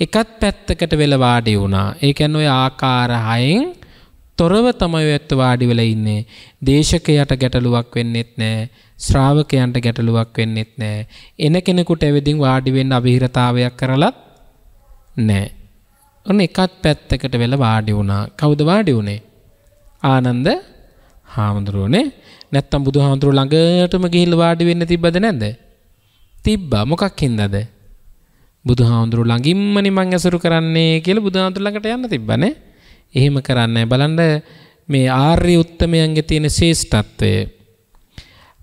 එකත් පැත්තකට වෙලා වාඩි වුණා. ඒ කියන්නේ ওই ආකාර හයෙන් තොරව තමයි ඔයත් වාඩි වෙලා ඉන්නේ. දේශකයට ගැටලුවක් වෙන්නෙත් නැහැ. ශ්‍රාවකයන්ට ගැටලුවක් වෙන්නෙත් නැහැ. එන කෙනෙකුට එවෙදින් වාඩි වෙන්න අභිහිරතාවයක් කරලත් නැහැ. ඔන්න එකත් පැත්තකට වෙලා වාඩි වුණා. කවුද වාඩි වුණේ? ආනන්ද හාමුදුරුවනේ. නැත්තම් බුදුහාමුදුරුවෝ ළඟටම ගිහිල්ලා වාඩි වෙන්න තිබ්බද නැද්ද? තිබ්බා. මොකක් හින්දාද? බුදුහාමුදුරුවෝ ළඟින්මනේ මං ඇසුරු කරන්නේ කියලා බුදුහාමුදුරුවෝ ළඟට යන්න තිබ්බනේ. එහෙම කරන්නේ බලන්න මේ ආර්ය උත්තමයන්ගේ තියෙන ශේෂ්ඨත්වය.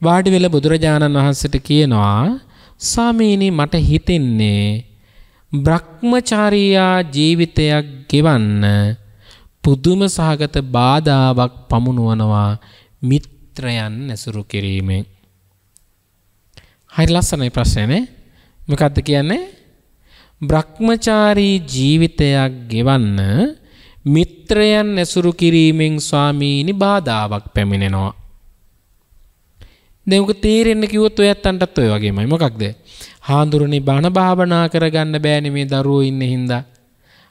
වාඩි වෙලා බුදුරජාණන් වහන්සේට කියනවා ස්වාමීනි මට හිතෙන්නේ බ්‍රහ්මචාරියා ජීවිතයක් ගෙවන්න පුදුම සහගත බාධාවක් පමුණුවනවා මිත්‍රයන් ඇසුරු කිරීමෙන්. හරි ලස්සනයි ප්‍රශ්නේ මොකද්ද කියන්නේ? බ්‍රහ්මචාරී ජීවිතයක් ගෙවන්න මිත්‍රයන් ඇසුරු කිරීමෙන් ස්වාමීනි බාධාවක් පැමිණෙනවා. දැන් උක තේරෙන්න කිව්වොත් ඔයත් අන්ටත් ඔය වගේමයි. මොකක්ද? හාඳුරනේ බණ භාවනා කරගන්න බෑනේ මේ දරුවෝ ඉන්න හින්දා.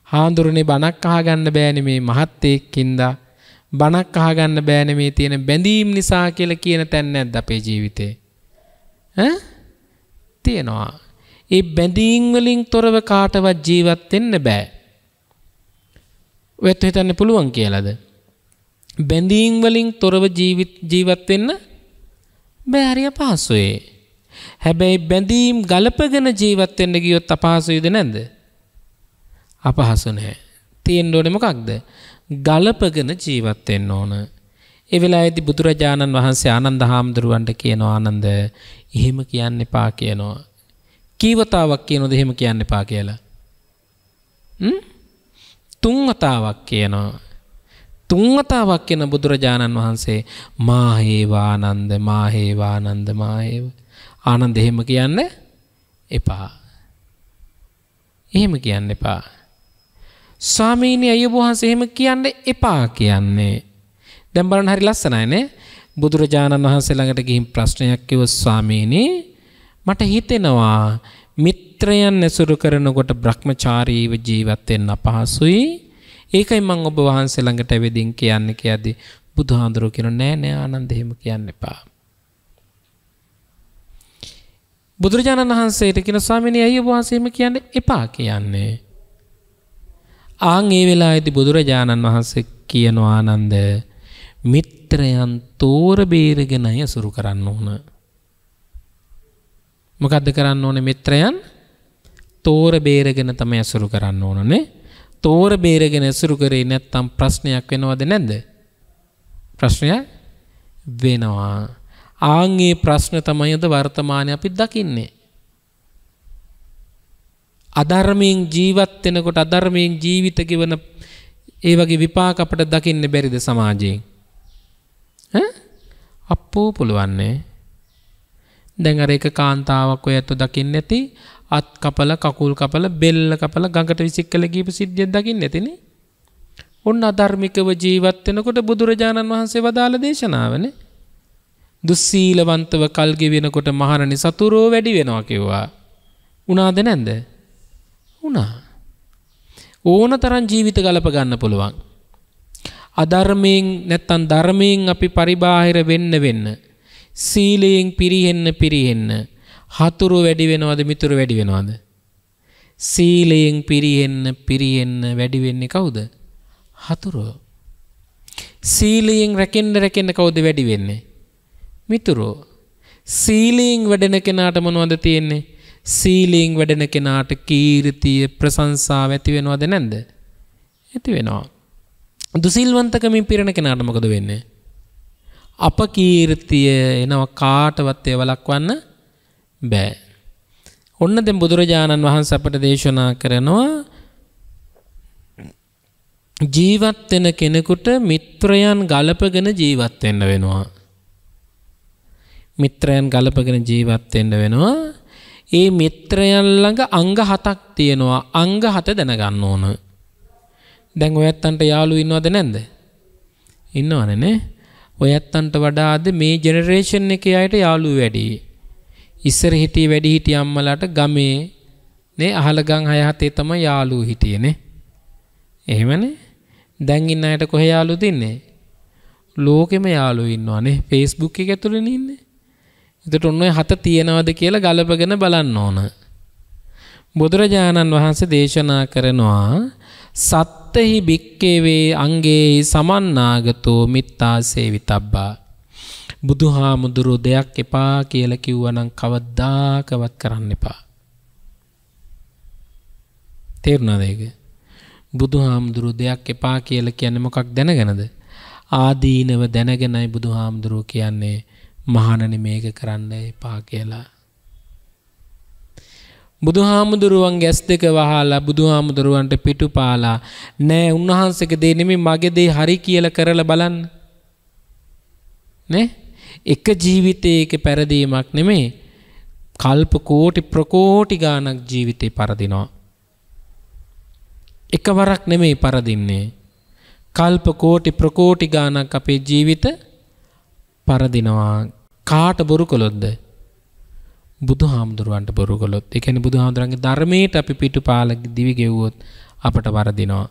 හාඳුරනේ බණක් අහගන්න බෑනේ මේ මහත්තයෙක් හින්දා. බණක් අහගන්න බෑනේ මේ තියෙන බැඳීම් නිසා කියලා කියන තැන නැද්ද අපේ ජීවිතේ? ඈ? තියෙනවා. ඒ බැඳීම් වලින් තොරව කාටවත් ජීවත් වෙන්න බෑ. ඔයත් හිතන්න පුළුවන් කියලාද? බැඳීම් වලින් තොරව ජීවත් වෙන්න බෑ හරිය අපහසුයි. හැබැයි බැඳීම් ගලපගෙන ජීවත් වෙන්න ගියොත් අපහසුයිද නැද්ද? අපහසු නැහැ. තියෙන්න ඕනේ මොකක්ද? ගලපගෙන ජීවත් වෙන්න ඕන. ඒ වෙලාවේදී බුදුරජාණන් වහන්සේ ආනන්ද හාමුදුරුවන්ට කියනවා ආනන්ද එහෙම කියන්න එපා කියනවා. කීවතාවක් කියනොද එහෙම කියන්න එපා කියලා? හ්ම්? තුන් වතාවක් කියනවා. තුන් වතාවක් කියන බුදුරජාණන් වහන්සේ මාහේවානන්ද මාහේවානන්ද මාහේව ආනන්ද එහෙම කියන්න එපා. එහෙම කියන්න එපා. ස්වාමීනි අය වහන්සේ එහෙම කියන්න එපා කියන්නේ. දැන් බලන්න හරි ලස්සනයි නේ. බුදුරජාණන් වහන්සේ ළඟට ගිහින් ප්‍රශ්නයක් කිව්ව ස්වාමීනි මට හිතෙනවා මිත්‍රයන් ඇසුරු කරනකොට Brahmachariව ජීවත් වෙන්න අපහසුයි. ඒකයි මම ඔබ වහන්සේ ළඟට ඇවිදින් කියන්නේ කියද්දි බුදුහාඳුරෝ කියන නෑ නෑ ආනන්ද එහෙම කියන්න එපා. බුදුරජාණන් වහන්සේට කියන ස්වාමීනි අයිය ඔබ වහන්සේ එහෙම කියන්න එපා කියන්නේ. ආන් ඒ වෙලාවේදී බුදුරජාණන් වහන්සේ කියනවා ආනන්ද මිත්‍රයන් තෝර බේරගෙන අසුරු කරන්න ඕන. මොකද්ද කරන්න ඕනේ මිත්‍රයන්? තෝර බේරගෙන තමයි අසුරු කරන්න ඕනනේ. තෝර බේරගෙන ඇසුරු කරේ නැත්තම් ප්‍රශ්නයක් වෙනවද නැද්ද? ප්‍රශ්නයක් වෙනවා. ආන්ගේ ප්‍රශ්න තමයිද වර්තමානයේ අපි දකින්නේ. අධර්මයෙන් ජීවත් වෙනකොට අධර්මයෙන් ජීවිත ගෙවන ඒ වගේ විපාක අපට දකින්න බැරිද සමාජයෙන්? ඈ? අප්පෝ පුළුවන්නේ. දැන් අර එක කාන්තාවක් ඔය ඇත්ත දකින්න නැති අත් කපල කකුල් කපල බෙල්ල කපල ගඟට විසික් කළ ගියපු සිද්ධියක් දකින්න ඇතිනේ. ඔන්න අධර්මිකව ජීවත් වෙනකොට බුදුරජාණන් වහන්සේ වදාළ දේශනාවනේ. දුස්සීලවන්තව කල් ගෙවෙනකොට මහණනි සතුරෝ වැඩි වෙනවා කිව්වා. උනාද නැන්ද? උනා. ඕන තරම් ජීවිත ගලප ගන්න පුළුවන්. අධර්මයෙන් නැත්තම් ධර්මයෙන් අපි පරිබාහිර වෙන්න වෙන්න සීලයෙන් පිරිහෙන්න පිරිහෙන්න හතුරු වැඩි වෙනවද මිතුරු වැඩි වෙනවද සීලයෙන් පිරිහෙන්න පිරිහෙන්න වැඩි වෙන්නේ කවුද හතුරෝ සීලයෙන් රැකෙන්න රැකෙන්න කවුද වැඩි වෙන්නේ මිතුරෝ සීලයෙන් වැඩෙන කෙනාට මොනවද තියෙන්නේ සීලයෙන් වැඩෙන කෙනාට කීර්තිය ප්‍රශංසාව ඇති වෙනවද නැද්ද ඇති වෙනවා දුසිල්වන්තකමින් පිරෙන කෙනාට මොකද වෙන්නේ? අපකීර්තිය එනවා කාටවත් ඒ වළක්වන්න බෑ. ඔන්න දැන් බුදුරජාණන් වහන්සේ අපට දේශනා කරනවා ජීවත් වෙන කෙනෙකුට මිත්‍රයන් ගලපගෙන ජීවත් වෙන්න වෙනවා. මිත්‍රයන් ගලපගෙන ජීවත් වෙන්න වෙනවා. ඒ මිත්‍රයන් ළඟ අංග හතක් තියෙනවා. අංග හත දැනගන්න ඕන. දැන් ඔය ඇත්තන්ට යාළු ඉන්නවද නැන්ද? ඉන්නවනේ නේ. ඔය ඇත්තන්ට වඩා අද මේ ජෙනරේෂන් එකේ අයට යාළුවෝ වැඩි. ඉස්සර හිටිය වැඩි හිටිය අම්මලාට ගමේ නේ අහලගම් 6 7 තමයි යාළුවෝ හිටියේ නේ. එහෙමනේ. දැන් ඉන්න අයට කොහේ යාළුවෝද ඉන්නේ? ලෝකෙම යාළුවෝ ඉන්නවනේ. Facebook එක ඇතුළේ ඉන්නේ. එතකොට ඔන්න ඔය හත තියනවද කියලා ගලපගෙන බලන්න ඕන. බුදුරජාණන් වහන්සේ දේශනා කරනවා සත්තහි භික්කේවේ අංගේ සමන්නාගතෝ මිත්තා සේවිතබ්බා. බුදුහාමුදුරු දෙයක් එපා කියල කිව්වනම් කවද්දාකවත් කරන්න එපා. තේරුණාදේක. බුදුහාමුදුරු දෙයක් එපා කියල කියන්න මොකක් දැනගෙනද. ආදීනව දැනගෙනයි බුදුහාමුදුරුව කියන්නේ මහණනි මේක කරන්න එපා කියලා. බුදුහාමුදුරුවන් ගැස් දෙක වහලා බුදුහාමුදුරුවන්ට පිටු පාලා නෑ උන්වහන්සේක දේ නෙමෙයි මගේ දේ හරි කියලා කරලා බලන්න. නේ? එක ජීවිතයක පෙරදීමක් නෙමෙයි කල්ප කෝටි ප්‍රකෝටි ගාණක් ජීවිතේ පරදිනවා. එකවරක් නෙමෙයි පරදින්නේ. කල්ප කෝටි ප්‍රකෝටි ගාණක් අපේ ජීවිත පරදිනවා. කාට බොරු කළොත්ද? බුදු හාමුදුරුවන්ට බොරු කළොත් ඒ කියන්නේ බුදු හාමුදුරන්ගේ ධර්මයට අපි පිටුපාල දිවි ගෙව්වොත් අපට වරදිනවා.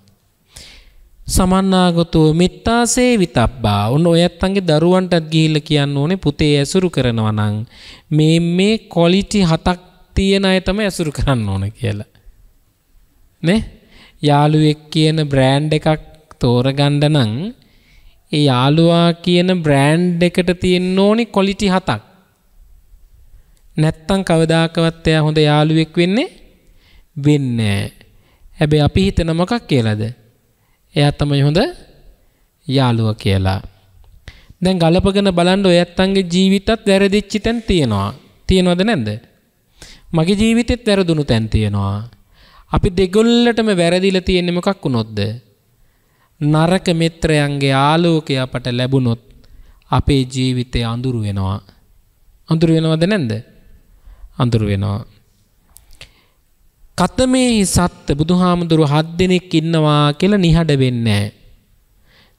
සමන්නාගතෝ මෙත්තා සේවිතබ්බා. ඔන්න ඔය ඇත්තන්ගේ දරුවන්ටත් ගිහිල්ලා කියන්න ඕනේ පුතේ ඇසුරු කරනවා නම් මේ මේ ක්වොලිටි හතක් තියෙන අය තමයි ඇසුරු කරන්න ඕන කියලා. නේ? යාළුවෙක් කියන බ්‍රෑන්ඩ් එකක් තෝරගන්න නම් ඒ යාළුවා කියන බ්‍රෑන්ඩ් එකට තියෙන්න ඕනි ක්වොලිටි හතක්. නැත්තම් කවදාකවත් එයා හොඳ යාළුවෙක් වෙන්නේ වෙන්නේ හැබැයි අපි හිතන මොකක් කියලාද? එයා තමයි හොඳ යාළුවා කියලා. දැන් ගලපගෙන බලන්න ඔය ඇත්තන්ගේ ජීවිතත් වැරදිච්ච තැන් තියෙනවා. තියෙනවද නැද්ද? මගේ ජීවිතෙත් වැරදුණු තැන් තියෙනවා. අපි දෙගොල්ලටම වැරදිලා තියෙන්නේ මොකක් වුණොත්ද? නරක මිත්‍රයන්ගේ ආලෝකය අපට ලැබුණොත් අපේ ජීවිතය අඳුරු වෙනවා. අඳුරු වෙනවද නැද්ද? අඳුර වෙනවා. කතමේ සත්ත බුදුහාමුදුරුව හත් දෙනෙක් ඉන්නවා කියලා නිහඬ වෙන්නේ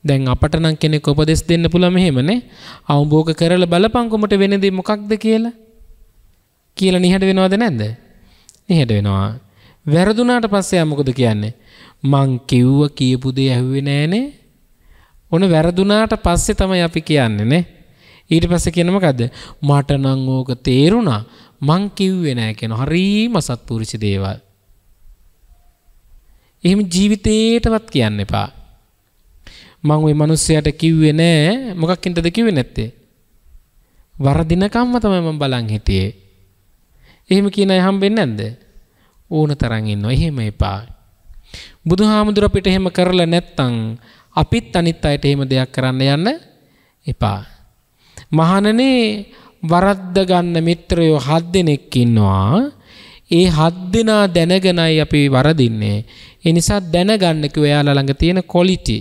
දැන් අපට නම් කෙනෙක් උපදෙස් දෙන්න පුළුවන් මෙහෙමනේ. අවබෝධ කරලා බලපංකොමට වෙන දේ මොකක්ද කියලා. කියලා නිහඬ වෙනවද නැද්ද? නිහඬ වෙනවා. වැරදුනාට පස්සේ ආ මොකද කියන්නේ? මං කිව්ව කියපු දේ ඇහුවේ නෑනේ. ඔන වැරදුනාට පස්සේ තමයි අපි කියන්නේ නේ. ඊට පස්සේ කියන මොකද්ද? මට නම් ඕක තේරුණා. මං කිව්වේ නෑ කියන හරීම සත්පුරුෂ දේවල්. එහෙම ජීවිතේටවත් කියන්න එපා. මං ওই මිනිස්සයාට කිව්වේ නෑ මොකක්ින්ද කිව්වේ නැත්තේ? වරදිනකම්ම තමයි මම බලන් හිටියේ. එහෙම කියන අය හම්බෙන්නේ නැද්ද? ඕන තරම් ඉන්නවා. එහෙම එපා. බුදුහාමුදුර අපිට එහෙම කරලා නැත්තම් අපිත් අනිත් අයට එහෙම දෙයක් කරන්න යන්න එපා. මහණනේ වරද්ද ගන්න මිත්‍රයෝ හත් දෙනෙක් ඉන්නවා. ඒ හත් දෙනා දැනගෙනයි අපි වරදින්නේ. ඒ නිසා දැනගන්න කිව්වා එයාලා ළඟ තියෙන ක්වොලිටි.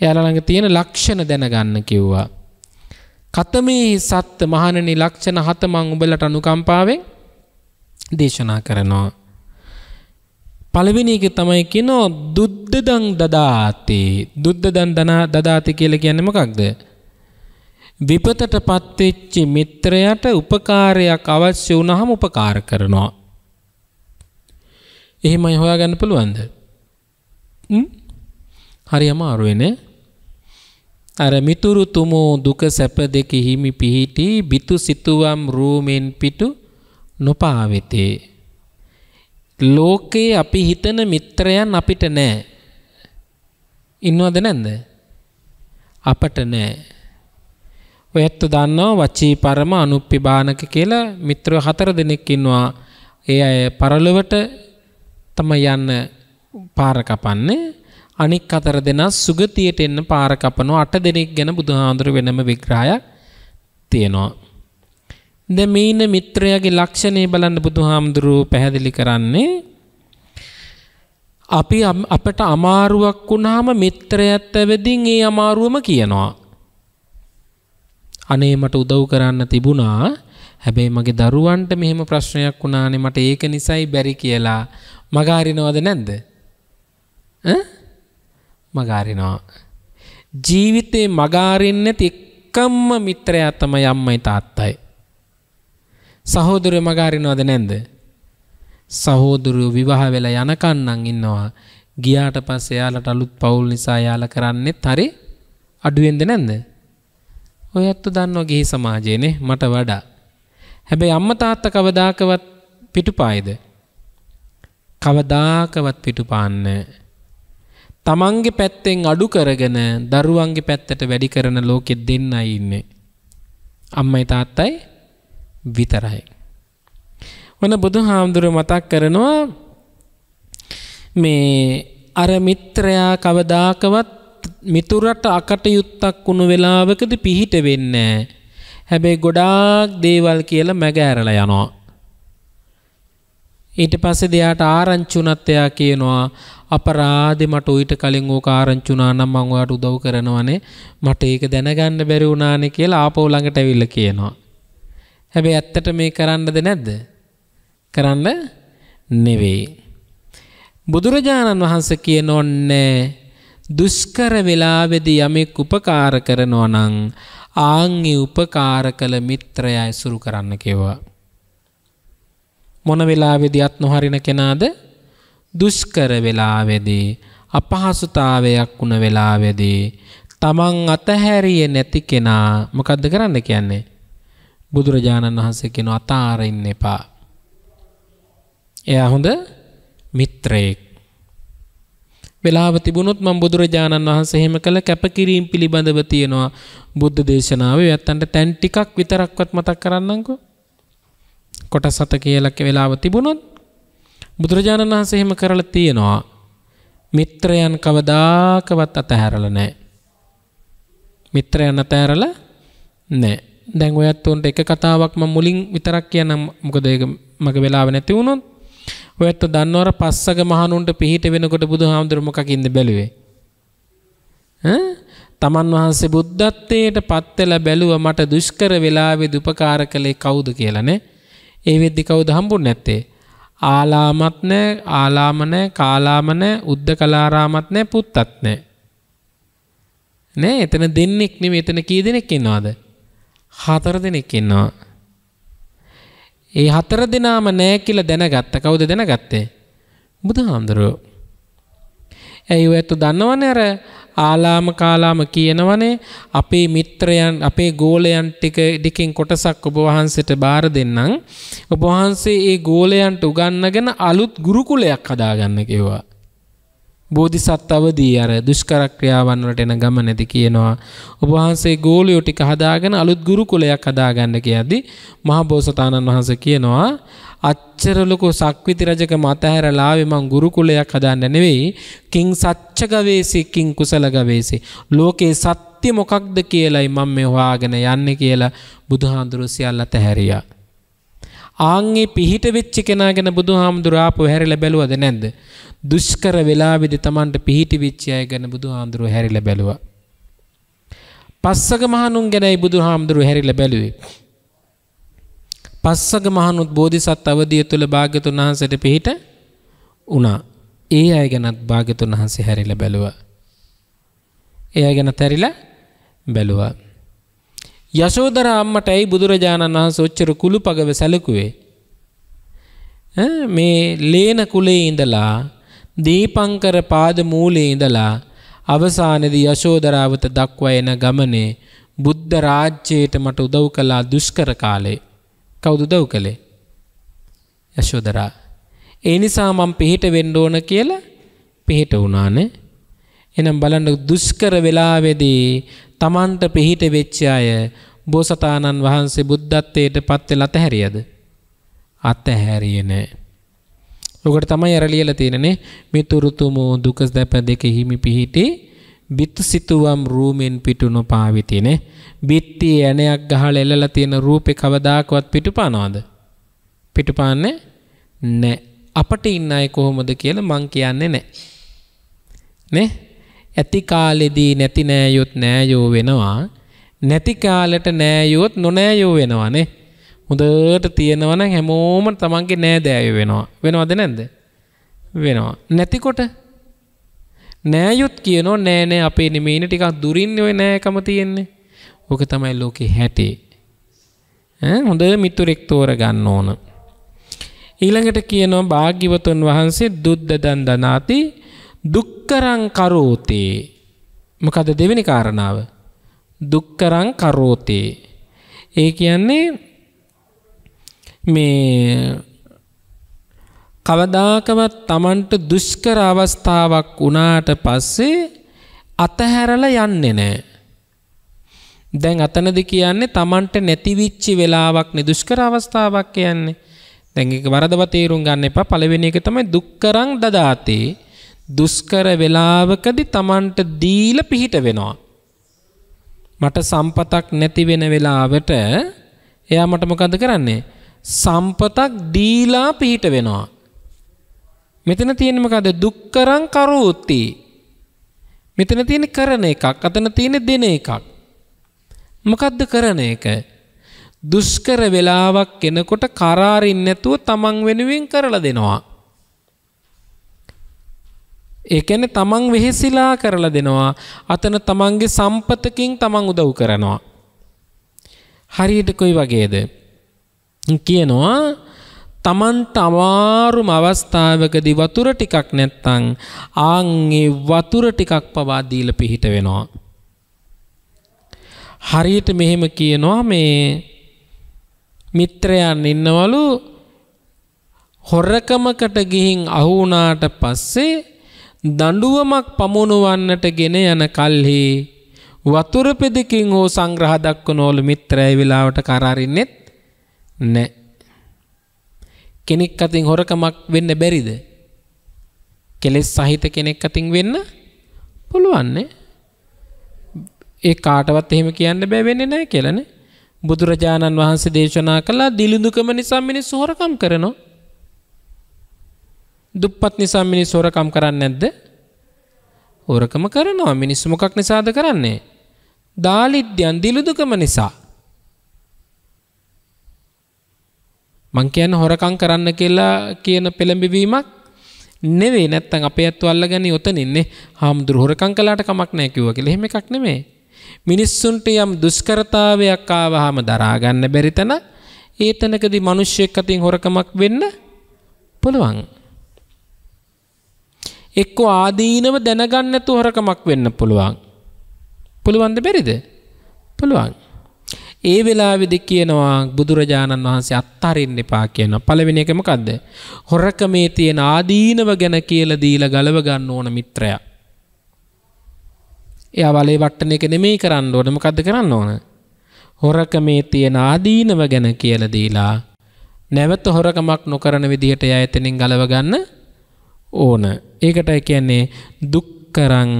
එයාලා ළඟ තියෙන ලක්ෂණ දැනගන්න කිව්වා. කතමේ සත්ත මහණනි ලක්ෂණ හත මං උඹලට අනුකම්පාවෙන් දේශනා කරනවා. පළවෙනි එක තමයි කියනවා දුද්ද දුද්දදං දදාති දුද්දදං දනා දදාති කියලා කියන්නේ මොකක්ද? විපතට පත්වෙච්ච මිත්‍රයට උපකාරයක් අවශ්‍ය වුණාම උපකාර කරනවා. එහෙමයි හොයාගන්න පුළුවන්ද? හරි අමාරුවනේ. අර මිතුරු තුමෝ දුක සැප දෙක හිමි පිහිටි බිතු සිතුවම් රූමෙන් පිටු නොපාවෙතේ. ලෝකේ අපි හිතන මිත්‍රයන් අපිට නෑ. ඉන්නවද නැන්ද? අපට නෑ. ඔය ඇත්ත දන්නවා වචී පරම අනුප්පිබානක කියලා මිත්‍රව හතර දෙනෙක් ඉන්නවා. ඒ අය පරලොවට තමයි යන්න පාර කපන්නේ. අනික් අතර දෙනා සුගතියට එන්න පාර කපනවා. අට දෙනෙක් ගැන බුදුහාඳුර වෙනම විග්‍රහයක් තියෙනවා. දැන් මේ ඉන්න මිත්‍රයාගේ ලක්ෂණේ බලන්න බුදුහාමුදුරුවෝ පැහැදිලි කරන්නේ අපි අපට අමාරුවක් වුණාම මිත්‍රයත් ඇවිදින් ඒ අමාරුවම කියනවා. අනේ මට උදව් කරන්න තිබුණා. හැබැයි මගේ දරුවන්ට මෙහෙම ප්‍රශ්නයක් වුණානේ මට ඒක නිසයි බැරි කියලා මගහරිනවද නැද්ද? ඈ මගහරිනවා. ජීවිතේ මගහරින්නේ නැති එකම මිත්‍රයා තමයි අම්මයි තාත්තයි. සහෝදරයෝ මගහරිනවද නැන්ද? සහෝදරයෝ විවාහ වෙලා යනකන් නම් ඉන්නවා. ගියාට පස්සේ යාලට අලුත් පවුල් නිසා යාලා කරන්නේත් හරි අඩුවෙන්ද නැන්ද? ඔය ඇත්ත දන්නවා ගිහි සමාජයේනේ මට වඩා. හැබැයි අම්මා තාත්තා කවදාකවත් පිටුපායිද? කවදාකවත් පිටුපාන්නේ තමන්ගේ පැත්තෙන් අඩු කරගෙන දරුවන්ගේ පැත්තට වැඩි කරන ලෝකෙ දෙන්නයි ඉන්නේ. අම්මයි තාත්තයි විතරයි. ඔන්න බුදුහාමුදුරුව මතක් කරනවා මේ අර මිත්‍රයා කවදාකවත් මිතුරට අකටයුත්තක් වුණු වෙලාවකද පිහිට වෙන්නේ හැබැයි ගොඩාක් දේවල් කියලා මැග ඇරලා යනවා. ඊට පස්සේ දෙයාට ආරංචි උනත් එයා කියනවා අපරාධේ මට ඌට කලින් ඕක ආරංචි උනා නම් මම ඔයාට උදව් කරනවනේ මට ඒක දැනගන්න බැරි වුණානේ කියලා ආපහු ළඟට ඇවිල්ලා කියනවා. හැබැයි ඇත්තට මේ කරන්නද නැද්ද? කරන්න නෙවෙයි. බුදුරජාණන් වහන්සේ කියනෝන්නේ දුෂ්කර වෙලාවේදී යමෙක් උපකාර කරනවා නම් ආන්ගේ උපකාර කළ මිත්‍රය ඇසුරු කරන්න කිව්වා. මොන වෙලාවේදී අත් නොහරින කෙනාද? දුෂ්කර වෙලාවේදී අපහසුතාවයක් වුණ වෙලාවේදී තමන් අතහැරියේ නැති කෙනා මොකද්ද කරන්න කියන්නේ? බුදුරජාණන් වහන්සේ කියන අතාරින්න එපා. එයා හොඳ මිත්‍රයෙක්. වෙලාව තිබුණොත් මම බුදුරජාණන් වහන්සේ එහෙම කළ කැපකිරීම පිළිබඳව තියෙනවා බුද්ධ දේශනාවේ යත්තන්ට තැන් ටිකක් විතරක්වත් මතක් කරන්නම්කෝ. කොටස් හත කියලා වෙලාව තිබුණොත් බුදුරජාණන් වහන්සේ එහෙම කරලා තියෙනවා. මිත්‍රයන් කවදාකවත් අතහැරලා නැහැ. මිත්‍රයන් අතහැරලා නැහැ. දැන් ඔයත් උන්ට එක කතාවක් මම මුලින් විතරක් කියන්නම්. මොකද ඒක මගේ වෙලාව නැති වුණොත් ඔයත් දන්නවර පස්සක මහණුන්ට පිහිට වෙනකොට බුදුහාමුදුරු මොකකින්ද බැලුවේ? ඈ? තමන් වහන්සේ බුද්ධත්වයට පත් වෙලා බැලුව මට දුෂ්කර වෙලාවෙදි උපකාර කළේ කවුද කියලානේ ඒ වෙද්දි කවුද හම්බුනේ නැත්තේ? ආලාමත් නැහැ ආලාම නැහැ කාලාම නැහැ උද්දකලාරාමත් නැහැ පුත්තත් නැහැ නෑ? එතන දෙන්නෙක් නෙමෙයි එතන කී දෙනෙක් ඉන්නවද? හතර දෙනෙක් ඉන්නවා. ඒ හතර දෙනාම නෑ කියලා දැනගත්ත. කවුද දැනගත්තේ? බුදුහාමුදුරුවෝ. ඇයි ඔය ඇත්ත දන්නවනේ අර ආලාම කාලාම කියනවනේ අපේ මිත්‍රයන් අපේ ගෝලයන් ටික ටිකෙන් කොටසක් ඔබ වහන්සේට බාර දෙන්නම්. ඔබ වහන්සේ ඒ ගෝලයන්ට උගන්වගෙන අලුත් ගුරුකුලයක් හදාගන්න කිව්වා. බෝධිසත්වවදී අර දුෂ්කර ක්‍රියාවන් වලට එන ගමනේදී කියනවා ඔබ වහන්සේ ගෝලියෝ ටික හදාගෙන අලුත් ගුරුකුලයක් හදාගන්න කියද්දි මහා බෝසතාණන් වහන්සේ කියනවා අච්චර ලොකු සක්විති රජක මතහැරලා ආවේ මං ගුරුකුලයක් හදාන්න නෙවෙයි කිං සච්ච ගවේසි කිං කුසල ගවේසි. ලෝකේ සත්‍ය මොකක්ද කියලයි මම මේ හොයාගෙන යන්නේ කියලා බුදුහාඳුරු සියල්ල තැහැරියා. ආන්ගේ පිහිට වෙච්ච කෙනා ගැන බුදුහාමුදුර ආපහු හැරිලා බැලුවද නැද්ද? දුෂ්කර වෙලාවේදී Tamanට පිහිටි වෙච්ච අය ගැන බුදුහාමුදුර හැරිලා බැලුවා. පස්සක මහණුන් ගැනයි බුදුහාමුදුර හැරිලා බැලුවේ. පස්සක මහණුත් බෝධිසත් අවදිය තුල භාග්‍යතුන් වහන්සේට පිහිට වුණා. ඒ අය ගැනත් භාග්‍යතුන් වහන්සේ හැරිලා බැලුවා. ඒ අය ගැනත් හැරිලා බැලුවා. යශෝදරා අම්මට ඇයි බුදුරජාණන් වහන්සේ ඔච්චර කුළුපගව සැලකුවේ? මේ ලේන කුලේ ඉඳලා දීපංකර පාද මූලේ ඉඳලා අවසානයේදී යශෝදරාවත දක්වා එන ගමනේ බුද්ධ රාජ්‍යයට මට උදව් කළා දුෂ්කර කාලේ. කවුද උදව් කළේ? යශෝදරා. ඒ නිසා මම පිහිට වෙන්න ඕන කියලා පිහිට වුණානේ. එහෙනම් බලන්න දුෂ්කර වෙලාවේදී Tamanට පිහිට වෙච්ච අය බෝසතාණන් වහන්සේ බුද්ධත්වයට පත් වෙලා අතහැරියද? අතහැරියේ නෑ. ඔකට තමයි අර ලියලා තියෙනනේ මිතුරුතුමෝ දුක දැප දෙක හිමි පිහිටි බිත්තු සිතුවම් රූමෙන් පිටු නොපාවිතිනේ. බිත්ති ඇණයක් ගහලා එල්ලලා තියෙන රූපේ කවදාකවත් පිටුපානවද? පිටුපාන්නේ නැහැ. අපට ඉන්න අය කොහොමද කියලා මං කියන්නේ නැහැ. නේ? ඇති කාලෙදී නැති නෑයොත් නෑයෝ වෙනවා. නැති කාලෙට නෑයොත් නොනෑයෝ වෙනවා නේ. හොඳට තියෙනවා නම් හැමෝම තමන්ගේ නෑදෑයෝ වෙනවා. වෙනවද නැද්ද? වෙනවා. නැතිකොට නෑයොත් කියනෝ නෑ නෑ අපේ නෙමෙයිනේ ටිකක් දුරින් ඔය නෑකම තියෙන්නේ. ඕක තමයි ලෝකේ හැටේ. ඈ හොඳ මිතුරෙක් තෝරගන්න ඕන. ඊළඟට කියනවා භාග්‍යවතුන් වහන්සේ දුද්ද දන් දනාති දුක්කරං කරෝතේ මොකද දෙවෙනි කාරණාව දුක්කරං කරෝතේ ඒ කියන්නේ මේ කවදාකවත් Tamanට දුෂ්කර අවස්ථාවක් වුණාට පස්සේ අතහැරලා යන්නේ නැහැ. දැන් අතනදි කියන්නේ Tamanට නැතිවිච්ච වෙලාවක් නේ දුෂ්කර අවස්ථාවක් කියන්නේ. දැන් ඒක වරදව තේරුම් ගන්න එපා. පළවෙනි එක තමයි දුක්කරං දදාතේ. දුෂ්කර වෙලාවකදී Tamanට දීලා පිහිට වෙනවා. මට සම්පතක් නැති වෙන වෙලාවට එයා මට මොකද කරන්නේ? සම්පතක් දීලා පිහිට වෙනවා. මෙතන තියෙන්නේ මොකද? දුක්කරං කරෝති. මෙතන තියෙන්නේ කරන එකක්. අතන තියෙන්නේ දෙන එකක්. මොකද්ද කරන එක? දුෂ්කර වෙලාවක් එනකොට කරාරින් නැතුව තමන් වෙනුවෙන් කරලා දෙනවා. ඒ කියන්නේ තමන් වෙහෙසිලා කරලා දෙනවා. අතන තමන්ගේ සම්පතකින් තමන් උදව් කරනවා. හරියට කොයි වගේද? කියනවා තමන්ට අමාරුම අවස්ථාවකදී වතුර ටිකක් නැත්තම් ආන් ඒ වතුර ටිකක් පවා දීලා පිහිට වෙනවා. හරියට මෙහෙම කියනවා මේ මිත්‍රයන් ඉන්නවලු හොරකමකට ගිහින් අහු වුණාට පස්සේ දඬුවමක් පමුණුවන්නට ගෙන යන කල්හි වතුර පෙදකින් හෝ සංග්‍රහ දක්වනවලු මිත්‍රය වෙලාවට කරාරින්නෙත් නැහැ. කෙනෙක් අතින් හොරකමක් වෙන්න බැරිද? කෙලෙස් සහිත කෙනෙක් අතින් වෙන්න පුළුවන් ඒ කාටවත් එහෙම කියන්න බෑ වෙන්නේ නැහැ කියලානේ. බුදුරජාණන් වහන්සේ දේශනා කළා දිලිඳුකම නිසා මිනිස්සු හොරකම් කරනවා. දුප්පත් නිසා මිනිස්සු හොරකම් කරන්නේ නැද්ද? හොරකම කරනවා. මිනිස්සු මොකක් නිසාද කරන්නේ? දාලිද්‍යයන් දිලිඳුකම නිසා. මං කියන්නේ හොරකම් කරන්න කියලා කියන පෙළඹවීමක් නෙවෙයි නැත්තම් අපේ ඇත්තු අල්ලගන්නේ ඔතනින්නේ හාමුදුරු හොරකම් කළාට කමක් නැහැ කිව්වා කියලා. එහෙම එකක් නෙමෙයි. මිනිස්සුන්ට යම් දුෂ්කරතාවයක් ආවහම දරා ගන්න බැරි තැන ඒ තැනකදී මිනිස්සෙක් අතින් හොරකමක් වෙන්න පුළුවන්. එක්ක ආදීනව දැනගන්න නැතුව හොරකමක් වෙන්න පුළුවන්. පුළුවන්ද බැරිද? පුළුවන්. ඒ වෙලාවේදී කියනවා බුදුරජාණන් වහන්සේ අත්තරින්න එපා කියනවා. පළවෙනි එක මොකද්ද? හොරකමේ තියෙන ආදීනව ගැන කියලා දීලා ගලව ගන්න ඕන මිත්‍රයා. එයා වලේ වට්ටන එක නෙමෙයි කරන්න ඕන මොකද්ද කරන්න ඕන? හොරකමේ තියෙන ආදීනව ගැන කියලා දීලා නැවත හොරකමක් නොකරන විදිහට එයා එතනින් ගලව ගන්න ඕන. ඒකටයි කියන්නේ දුක්කරං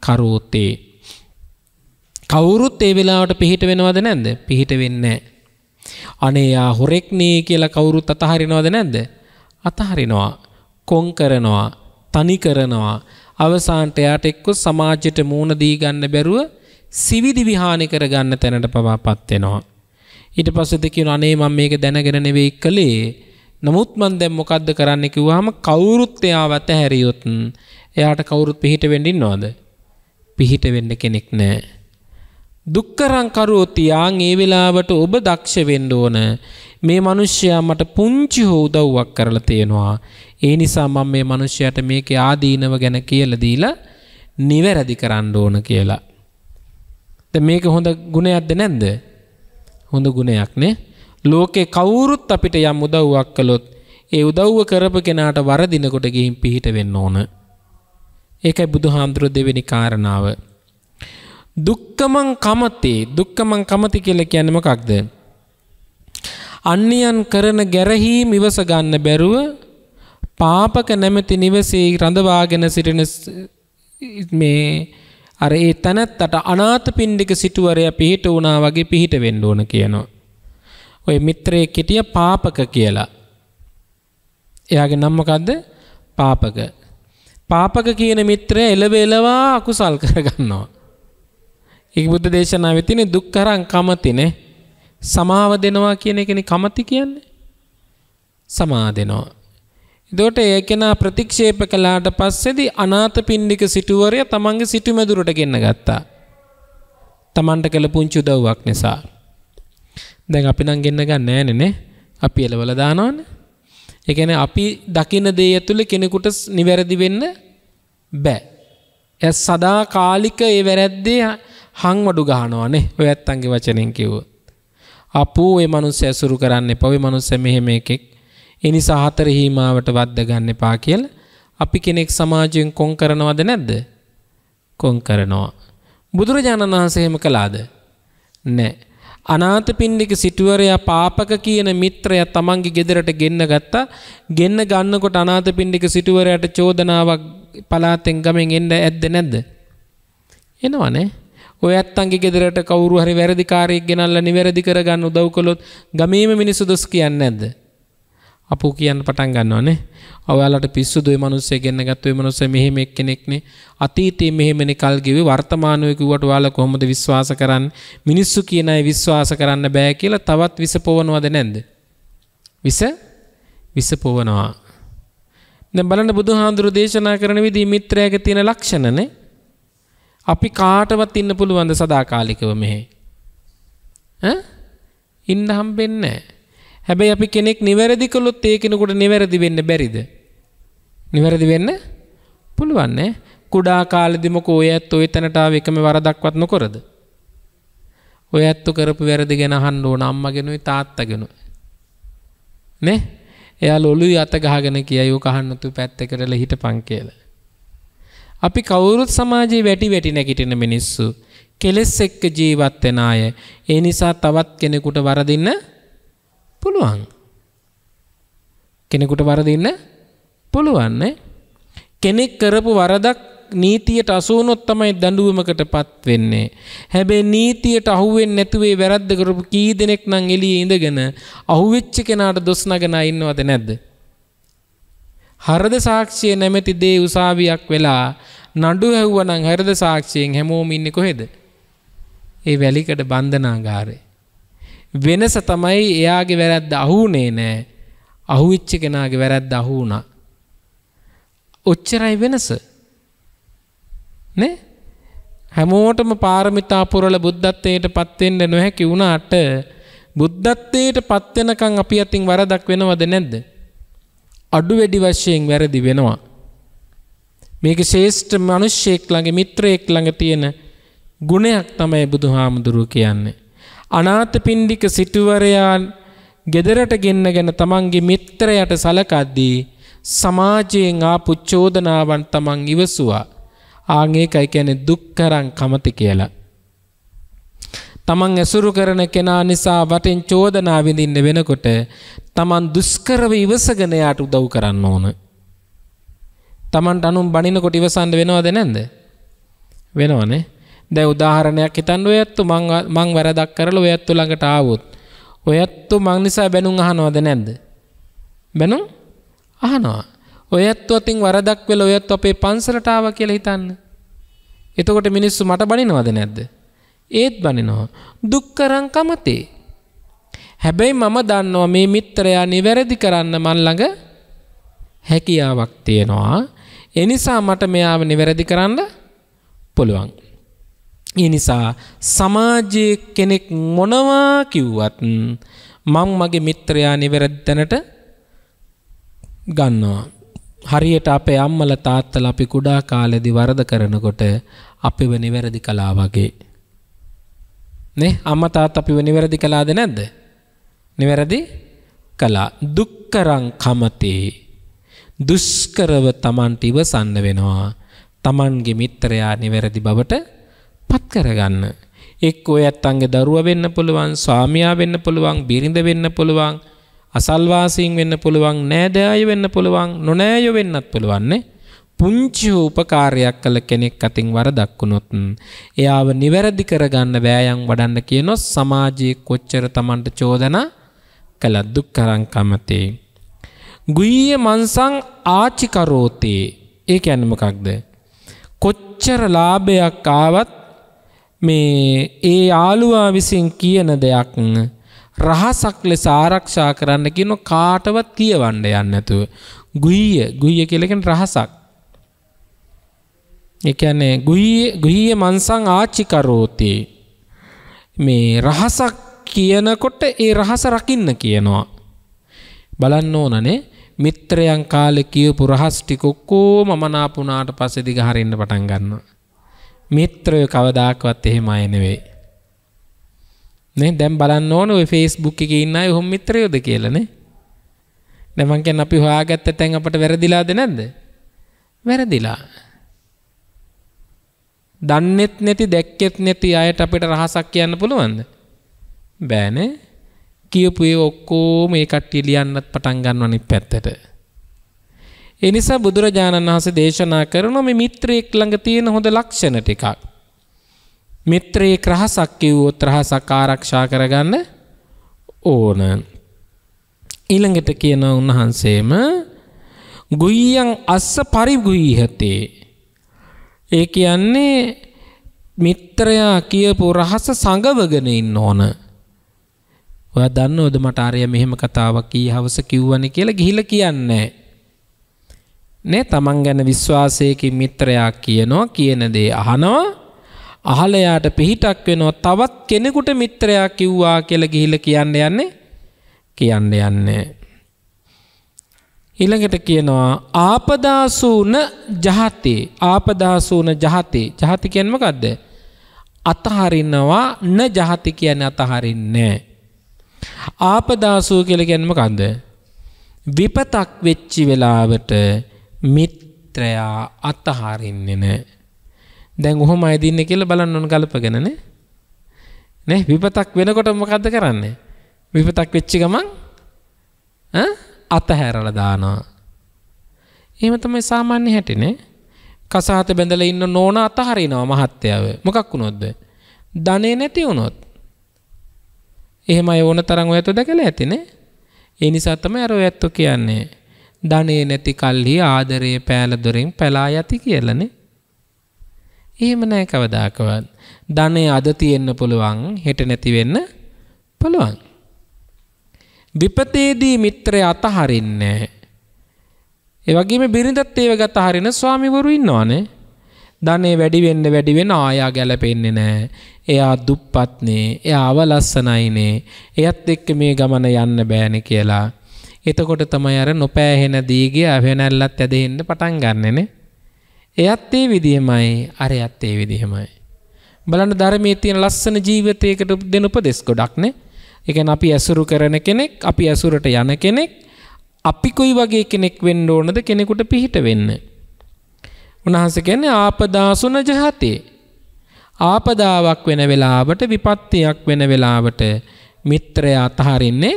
කරෝතේ. කවුරුත් ඒ වෙලාවට පිහිට වෙනවද නැද්ද? පිහිට වෙන්නේ අනේ යා හොරෙක් නේ කියලා කවුරුත් අතහරිනවද නැද්ද? අතහරිනවා. කොන් කරනවා, තනි කරනවා. අවසානට එයාට එක්ක සමාජයට මූණ දී ගන්න බැරුව සිවිදි විහානි කර ගන්න තැනට පවාපත් වෙනවා. ඊට පස්සේද කියනවා අනේ මම මේක දැනගෙන නෙවෙයි කළේ නමුත් මන් දැන් මොකද්ද කරන්න කිව්වහම කවුරුත් එයාව අතහැරියොත් එයාට කවුරුත් පිහිට වෙන්න ඉන්නවද? පිහිට වෙන්න කෙනෙක් නැහැ. දුක්කරං කරෝති යාන් ඒ වෙලාවට ඔබ දක්ෂ වෙන්න ඕන. මේ මිනිස්සයා මට පුංචි හෝ උදව්වක් කරලා තියෙනවා. ඒ නිසා මම මේ මිනිස්සයාට මේකේ ආදීනව ගැන කියලා දීලා නිවැරදි කරන්න ඕන කියලා. දැන් මේක හොඳ ගුණයක්ද නැද්ද? හොඳ ගුණයක් නේ. ලෝකේ කවුරුත් අපිට යම් උදව්වක් කළොත් ඒ උදව්ව කරපු කෙනාට වරදිනකොට ගිහින් පිහිට වෙන්න ඕන. ඒකයි බුදුහාමුදුරුව දෙවෙනි කාරණාව. දුක්කමං කමතේ දුක්කමං කමති කියලා කියන්නේ මොකක්ද? අන්‍යයන් කරන ගැරහීම් ඉවස ගන්න බැරුව පාපක නැමැති නිවසේ රඳවාගෙන සිටින මේ අර ඒ තැනැත්තට අනාථපිණ්ඩික සිටුවරයා පිහිට වුණා වගේ පිහිට වෙන්න ඕන කියනවා. ඔය මිත්‍රයෙක් හිටිය පාපක කියලා. එයාගේ නම මොකද්ද? පාපක. පාපක කියන මිත්‍රය එළව එළවා අකුසල් කරගන්නවා. ඒක බුද්ධ දේශනාවේ තියෙන දුක්කරං කමතිනේ. සමාව දෙනවා කියන එකනේ කමති කියන්නේ. සමා දෙනවා. එතකොට ඒ කෙනා ප්‍රතික්ෂේප කළාට පස්සේදී අනාථපිණ්ඩික සිටුවරයා තමන්ගේ සිටුමැදුරට ගෙන්න ගත්තා. තමන්ට කළ පුංචි උදව්වක් නිසා. දැන් අපි නම් ගෙන්න ගන්න නෑනේ නේ. අපි එලවලා දානවනේ. ඒ කියන්නේ අපි දකින දේ ඇතුලේ කෙනෙකුට නිවැරදි වෙන්න බෑ. එය සදාකාලික ඒ වැරැද්දේ හංවඩු ගහනවා නේ. ඔය ඇත්තන්ගේ වචනෙන් කිව්වොත්. අපෝ ඒ මනුස්ස ඇසුරු කරන්න එපා. ඔය මනුස්ස මෙහෙම එකෙක්. ඒ නිසා හතර හීමාවට වද්ද ගන්න එපා කියලා අපි කෙනෙක් සමාජයෙන් කොන් කරනවද නැද්ද? කොන් කරනවා. බුදුරජාණන් වහන්සේ එහෙම කළාද? නැහැ. අනාථපිණ්ඩික සිටුවරයා පාපක කියන මිත්‍රයා තමන්ගේ ගෙදරට ගෙන්න ගත්තා. ගෙන්න ගන්නකොට අනාථපිණ්ඩික සිටුවරයාට චෝදනාවක් පලාතෙන් ගමෙන් එන්න ඇද්ද නැද්ද? එනවනේ. ඔය ඇත්තන්ගේ ගෙදරට කවුරු හරි වැරදිකාරයෙක් ගෙනල්ලා නිවැරදි කරගන්න උදව් කළොත් ගමේම මිනිස්සු දොස් කියන්නේ නැද්ද? අපු කියන්න පටන් ගන්නවනේ. ඔයාලට පිස්සුද ඔය මිනිස්සෙ ගෙන්න ගත්ත ඔය මිනිස්සෙ මෙහෙම එක්කෙනෙක්නේ. අතීතයේ මෙහෙමනේ කල් ගෙවි වර්තමානයේ කිව්වට ඔයාලා කොහොමද විශ්වාස කරන්නේ? මිනිස්සු කියන අය විශ්වාස කරන්න බෑ කියලා තවත් විස පොවනවද නැද්ද? විස විස පොවනවා. දැන් බලන්න බුදුහාඳුරු දේශනා කරන විදිහ මිත්‍රයාගේ තියෙන ලක්ෂණනේ. අපි කාටවත් ඉන්න පුළුවන්ද සදාකාලිකව මෙහෙ? ඈ? ඉන්න හම්බෙන්නේ නැහැ. හැබැයි අපි කෙනෙක් නිවැරදි කළොත් ඒ කෙනෙකුට නිවැරදි වෙන්න බැරිද? නිවැරදි වෙන්න පුළුවන් නේ. කුඩා කාලෙදිම කොය ඇත්ත ඔය තැනට ආව එකම වරදක්වත් නොකරද? ඔය ඇත්ත කරපු වැරදි ගැන අහන්න ඕන අම්මගෙනුයි තාත්තගෙනුයි. නේ? එයාලා ඔළුවේ අත ගහගෙන කියයි ඔක අහන්න තු පැත්තකටලා හිටපන් කියලා. අපි කවුරුත් සමාජයේ වැටි වැටි නැගිටින මිනිස්සු කෙලෙස් එක්ක ජීවත් වෙන අය. ඒ නිසා තවත් කෙනෙකුට වරදින්න පුළුවන්. කෙනෙකුට වරදින්න පුළුවන් කෙනෙක් කරපු වරදක් නීතියට අසුනොත් තමයි දඬුවමකටපත් වෙන්නේ. හැබැයි නීතියට අහුවෙන්නේ නැතුව ඒ වැරද්ද කරපු කී දෙනෙක් නම් එළියේ ඉඳගෙන අහුවෙච්ච කෙනාට දොස් නගන ඉන්නවද නැද්ද? හරද සාක්ෂිය නැමැති දේ උසාවියක් වෙලා නඩු ඇහුවනම් හරද සාක්ෂියෙන් හැමෝම ඉන්නේ කොහෙද? ඒ වැලිකඩ බන්ධනාගාරේ. වෙනස තමයි එයාගේ වැරැද්ද අහුුනේ නෑ අහුවිච්ච කෙනාගේ වැරැද්ද අහුුණා. ඔච්චරයි වෙනස. නේ හැමෝටම පාරමිතා පුරල බුද්ධත්වයට පත්වෙන්න නොහැකි වුණාට බුද්ධත්වයට පත්වෙනකං අපි අතින් වරදක් වෙනවද නැද්ද. අඩු වැඩි වශයෙන් වැරදි වෙනවා. මේක ශේෂ්ඨ මනුෂ්‍යයෙක් ළඟ මිත්‍රයෙක් ළඟ තියෙන ගුණයක් තමයි බුදු හාමුදුරුව කියන්නේ. අනාථපිණ්ඩික සිටුවරයා ගෙදරට ගෙන්නගෙන තමන්ගේ මිත්‍රයට සලකද්දී සමාජයෙන් ආපු චෝදනාවන් තමන් ඉවසුවා. ආන් ඒකයි කියන්නේ දුක්කරං කමති කියලා. තමන් ඇසුරු කරන කෙනා නිසා වටෙන් චෝදනා විඳින්න වෙනකොට තමන් දුෂ්කරව ඉවසගෙන යාට උදව් කරන්න ඕන. තමන්ට අනුන් බනිනකොට ඉවසන්න වෙනවද නැද්ද? වෙනවනේ. දැන් උදාහරණයක් හිතන්න ඔය ඇත්තු මං මං වැරදක් කරලා ඔය ඇත්තු ළඟට ආවොත් ඔය ඇත්තු මං නිසා බැනුම් අහනවද නැද්ද? බැනුම් අහනවා. ඔය ඇත්තු අතින් වරදක් වෙලා ඔය ඇත්තු අපේ පන්සලට ආවා කියලා හිතන්න. එතකොට මිනිස්සු මට බනිනවද නැද්ද? ඒත් බනිනවා. දුක්කරං කමතේ. හැබැයි මම දන්නවා මේ මිත්‍රයා නිවැරදි කරන්න මන් ළඟ හැකියාවක් තියෙනවා. ඒ නිසා මට මෙයාව නිවැරදි කරන්න පුළුවන්. ඒ නිසා සමාජයේ කෙනෙක් මොනවා කිව්වත් මං මගේ මිත්‍රයා නිවැරදි තැනට ගන්නවා. හරියට අපේ අම්මලා තාත්තලා අපි කුඩා කාලේදී වරද කරනකොට අපිව නිවැරදි කළා වගේ. නේ අම්මා තාත්තා අපිව නිවැරදි කළාද නැද්ද? නිවැරදි කළා. දුක්කරං කමතේ. දුෂ්කරව Tamanට ඉවසන්න වෙනවා. Tamanගේ මිත්‍රයා නිවැරදි බවට පත් කරගන්න. එක් ඔය ඇත්තන්ගේ දරුවා වෙන්න පුළුවන්, ස්වාමියා වෙන්න පුළුවන්, බිරිඳ වෙන්න පුළුවන්, අසල්වාසීන් වෙන්න පුළුවන්, නෑදෑයෝ වෙන්න පුළුවන්, නොනෑයෝ වෙන්නත් පුළුවන් නේ. පුංචි උපකාරයක් කළ කෙනෙක් අතින් වරදක් වුණොත් එයාව නිවැරදි කරගන්න වෑයම් වඩන්න කියනොත් සමාජයේ කොච්චර Tamanට චෝදනා කළත් දුක්කරං කමතේ ගුයිය මන්සං ආචිකරෝතේ ඒ කියන්නේ මොකක්ද කොච්චර ලාභයක් ආවත් මේ ඒ යාළුවා විසින් කියන දෙයක් රහසක් ලෙස ආරක්ෂා කරන්න කියන කාටවත් කියවන්න යන්නේ නැතුව. ගුයිය ගුයිය කියලා කියන්නේ රහසක්. ඒ කියන්නේ ගුහිය ගුහිය මන්සං ආච්චිකරෝති මේ රහසක් කියනකොට ඒ රහස රකින්න කියනවා. බලන්න ඕනනේ මිත්‍රයන් කාලේ කියපු රහස් ටික ඔක්කොම මනාපුණාට පස්සේ දිග හරින්න පටන් ගන්නවා. මිත්‍රයෝ කවදාකවත් එහෙම අය නෙවෙයි නේ දැන් බලන්න ඕන ඔය Facebook එකේ ඉන්න අය ඔහොම මිත්‍රයෝද කියලා නේ දැන් මං කියන්නේ අපි හොයාගත්ත තැන් අපට වැරදිලාද නැද්ද වැරදිලා දන්නෙත් නැති දැක්කෙත් නැති අයට අපිට රහසක් කියන්න පුළුවන්ද? බෑනේ. කියපු ඒ ඔක්කොම ඒ කට්ටිය ලියන්නත් පටන් ගන්නව අනිත් පැත්තට. ඒ නිසා බුදුරජාණන් වහන්සේ දේශනා කරන මේ මිත්‍රයෙක් ළඟ තියෙන හොඳ ලක්ෂණ ටිකක්. මිත්‍රයෙක් රහසක් කිව්වොත් රහසක් ආරක්ෂා කරගන්න ඕන. ඊළඟට කියන උන්වහන්සේම ගුයියන් අස්ස පරිගුයිහතේ ඒ කියන්නේ මිත්‍රයා කියපු රහස සංගවගෙන ඉන්න ඕන. ඔයා දන්නවද මට ආරය මෙහෙම කතාවක් කී හවස කිව්වනේ කියලා ගිහිල්ලා කියන්නේ නේ? තමන් ගැන විශ්වාසයකින් මිත්‍රයා කියනවා කියන දේ අහනවා. අහලයාට පිහිටක් වෙනවා තවත් කෙනෙකුට මිත්‍රයා කිව්වා කියලා ගිහිල්ලා කියන්න යන්නේ? කියන්න යන්නේ. ඊළඟට කියනවා ආපදාසූන ජහතේ. ආපදාසූන ජහතේ. ජහති කියන්නේ මොකද්ද? අතහරිනවා න ජහති කියන්නේ අතහරින්නේ. ආපදාසූ කියලා කියන්නේ මොකද්ද? විපතක් වෙච්චි වෙලාවට මිත්‍රයා අතහරින්නේ නැහැ. දැන් ඔහොමයි දින්නේ කියලා බලන්න ඕන ගලපගෙන නේ. නේ විපතක් වෙනකොට මොකද්ද කරන්නේ? විපතක් වෙච්ච ගමන් ඈ අතහැරලා දානවා. එහෙම තමයි සාමාන්‍ය හැටිනේ. කසාත බැඳලා ඉන්න නෝන අතහරිනවා මහත්තයාව. මොකක් වුණොත්ද? ධනෙ නැති වුණොත්. එහෙමයි ඕන තරම් ඔයත් දැකලා ඇතිනේ. ඒ නිසා තමයි අර ඔයත් කියන්නේ. ධනෙ නැති කල්හි ආදරයේ පෑල දොරෙන් පැලා යති කියලානේ. එහෙම නෑ කවදාකවත්. ධනෙ අද තියෙන්න පුළුවන් හෙට නැති වෙන්න පුළුවන්. විපතේදී මිත්‍රය අතහරින්නේ ඒ වගේම බිරිඳත් ඒව ගත හරින ස්වාමිවරු ඉන්නවනේ. ධනෙ වැඩි වෙන්න වැඩි වෙන ආයා ගැලපෙන්නේ නැහැ. එයා දුප්පත්නේ, එයා අවලස්සනයිනේ. එයත් එක්ක මේ ගමන යන්න බෑනේ කියලා. එතකොට තමයි අර නොපෑහෙන දීගේ අවෙනැල්ලත් ඇදෙන්න පටන් ගන්නෙනේ. එයත් ඒ විදිහමයි, අරයත් ඒ විදිහමයි. බලන්න ධර්මයේ තියෙන ලස්සන ජීවිතයකට දෙන උපදෙස් ගොඩක් නේ. ඒ කියන්නේ අපි ඇසුරු කරන කෙනෙක්, අපි ඇසුරට යන කෙනෙක්, අපි කොයි වගේ කෙනෙක් වෙන්න ඕනද කෙනෙකුට පිහිට වෙන්න. උන්වහන්සේ කියන්නේ ආපදාසුන ජහතේ. ආපදාවක් වෙන වෙලාවට විපත්තියක් වෙන වෙලාවට මිත්‍රයා අතහරින්නේ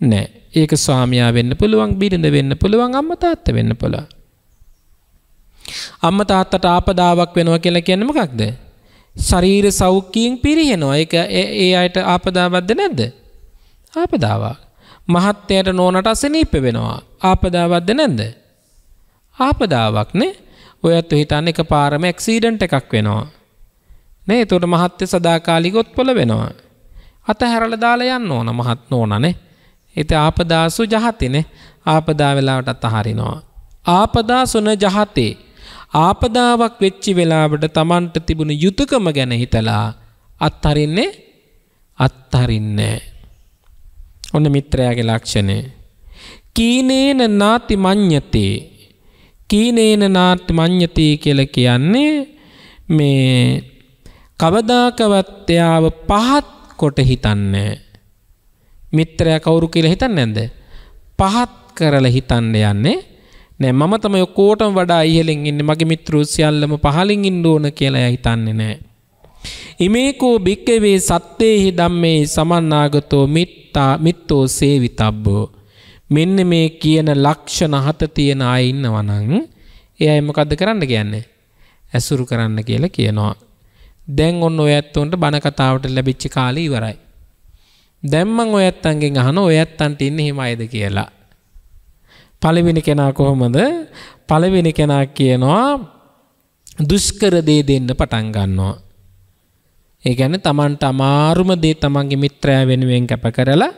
නැහැ. ඒක ස්වාමියා වෙන්න පුළුවන්, බිරිඳ වෙන්න පුළුවන්, අම්මා තාත්තා වෙන්න පුළුවන්. අම්මා තාත්තට ආපදාවක් වෙනවා කියලා කියන්නේ මොකක්ද? ශරීර සෞඛ්‍යයෙන් පිරිහෙනවා. ඒක ඒ අයට ආපදාවක්ද නැද්ද? ආපදාවක්. මහත්යට නෝනට අසනීප වෙනවා. ආපදාවක්ද නැද්ද? ආපදාවක් නේ. ඔයත් හිතන්න එක පාරම ඇක්සිඩන්ට් එකක් වෙනවා. නේ එතකොට මහත්ය සදාකාලික ඔත්පොල වෙනවා. අතහැරලා දාලා යන්න ඕන මහත් නෝනනේ. ඉතින් ආපදාසු ජහතිනේ. ආපදා වෙලාවට අතහරිනවා. ආපදාසුන ජහතේ. ආපදාවක් වෙච්චි වෙලාවට Tamanට තිබුණ යුතුයකම ගැන හිතලා අත්හරින්නේ අත්හරින්නේ. ඔන්න මිත්‍රයාගේ ලක්ෂණය. කීනේන නාති මඤ්ඤතේ කීනේන නාති මඤ්ඤතේ කියලා කියන්නේ මේ කවදාකවත් එයාව පහත් කොට හිතන්නේ මිත්‍රයා කවුරු කියලා හිතන්නේ නැද්ද පහත් කරලා හිතන්න යන්නේ නෑ මම තමයි ඔක්කොටම වඩා ඉහළින් ඉන්නේ මගේ මිත්‍රයෝ සියල්ලම පහළින් ඉන්න ඕන කියලා එයා හිතන්නේ නෑ ඉමේකෝ භික්කවේ සත්තේහි ධම්මේ සමන්නාගතෝ මිත්තා මිත්තෝ සේවිතබ්බෝ මෙන්න මේ කියන ලක්ෂණ හත තියෙන අය ඉන්නවනම් එයා මොකද්ද කරන්න කියන්නේ? ඇසුරු කරන්න කියලා කියනවා. දැන් ඔන්න ඔය ඇත්තොන්ට බණ කතාවට ලැබිච්ච කාලේ ඉවරයි. දැන් මං ඔය ඇත්තන්ගෙන් අහන ඔය ඇත්තන්ට ඉන්නේ හිම අයද කියලා. පළවෙනි කෙනා කොහොමද? පළවෙනි කෙනා කියනවා දුෂ්කර දේ දෙන්න පටන් ගන්නවා. ඒ කියන්නේ Tamanට අමාරුම දේ Tamanගේ මිත්‍රයා වෙනුවෙන් කැප කරලා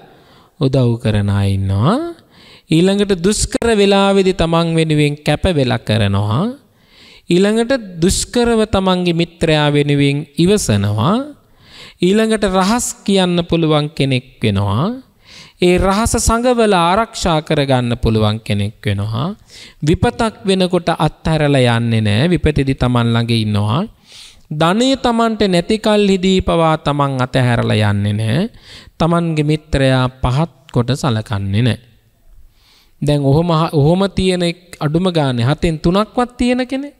උදව් කරන අය ඉන්නවා. ඊළඟට දුෂ්කර වෙලාවේදී තමන් වෙනුවෙන් කැප වෙලා කරනවා. ඊළඟට දුෂ්කරව තමන්ගේ මිත්‍රයා වෙනුවෙන් ඉවසනවා. ඊළඟට රහස් කියන්න පුළුවන් කෙනෙක් වෙනවා. ඒ රහස සංගවල ආරක්ෂා කරගන්න පුළුවන් කෙනෙක් වෙනවා. විපතක් වෙනකොට අත්හැරලා යන්නේ නැහැ. විපතේදී තමන් ළඟ ඉන්නවා. ධනය තමන්ට නැති කල්හිදී පවා තමන් අතහැරලා යන්නේ නැහැ. තමන්ගේ මිත්‍රයා පහත් කොට සලකන්නේ නැහැ. දැන් ඔහොම ඔහොම තියෙන අඩුම ගානේ හතෙන් තුනක්වත් තියෙන කෙනෙක්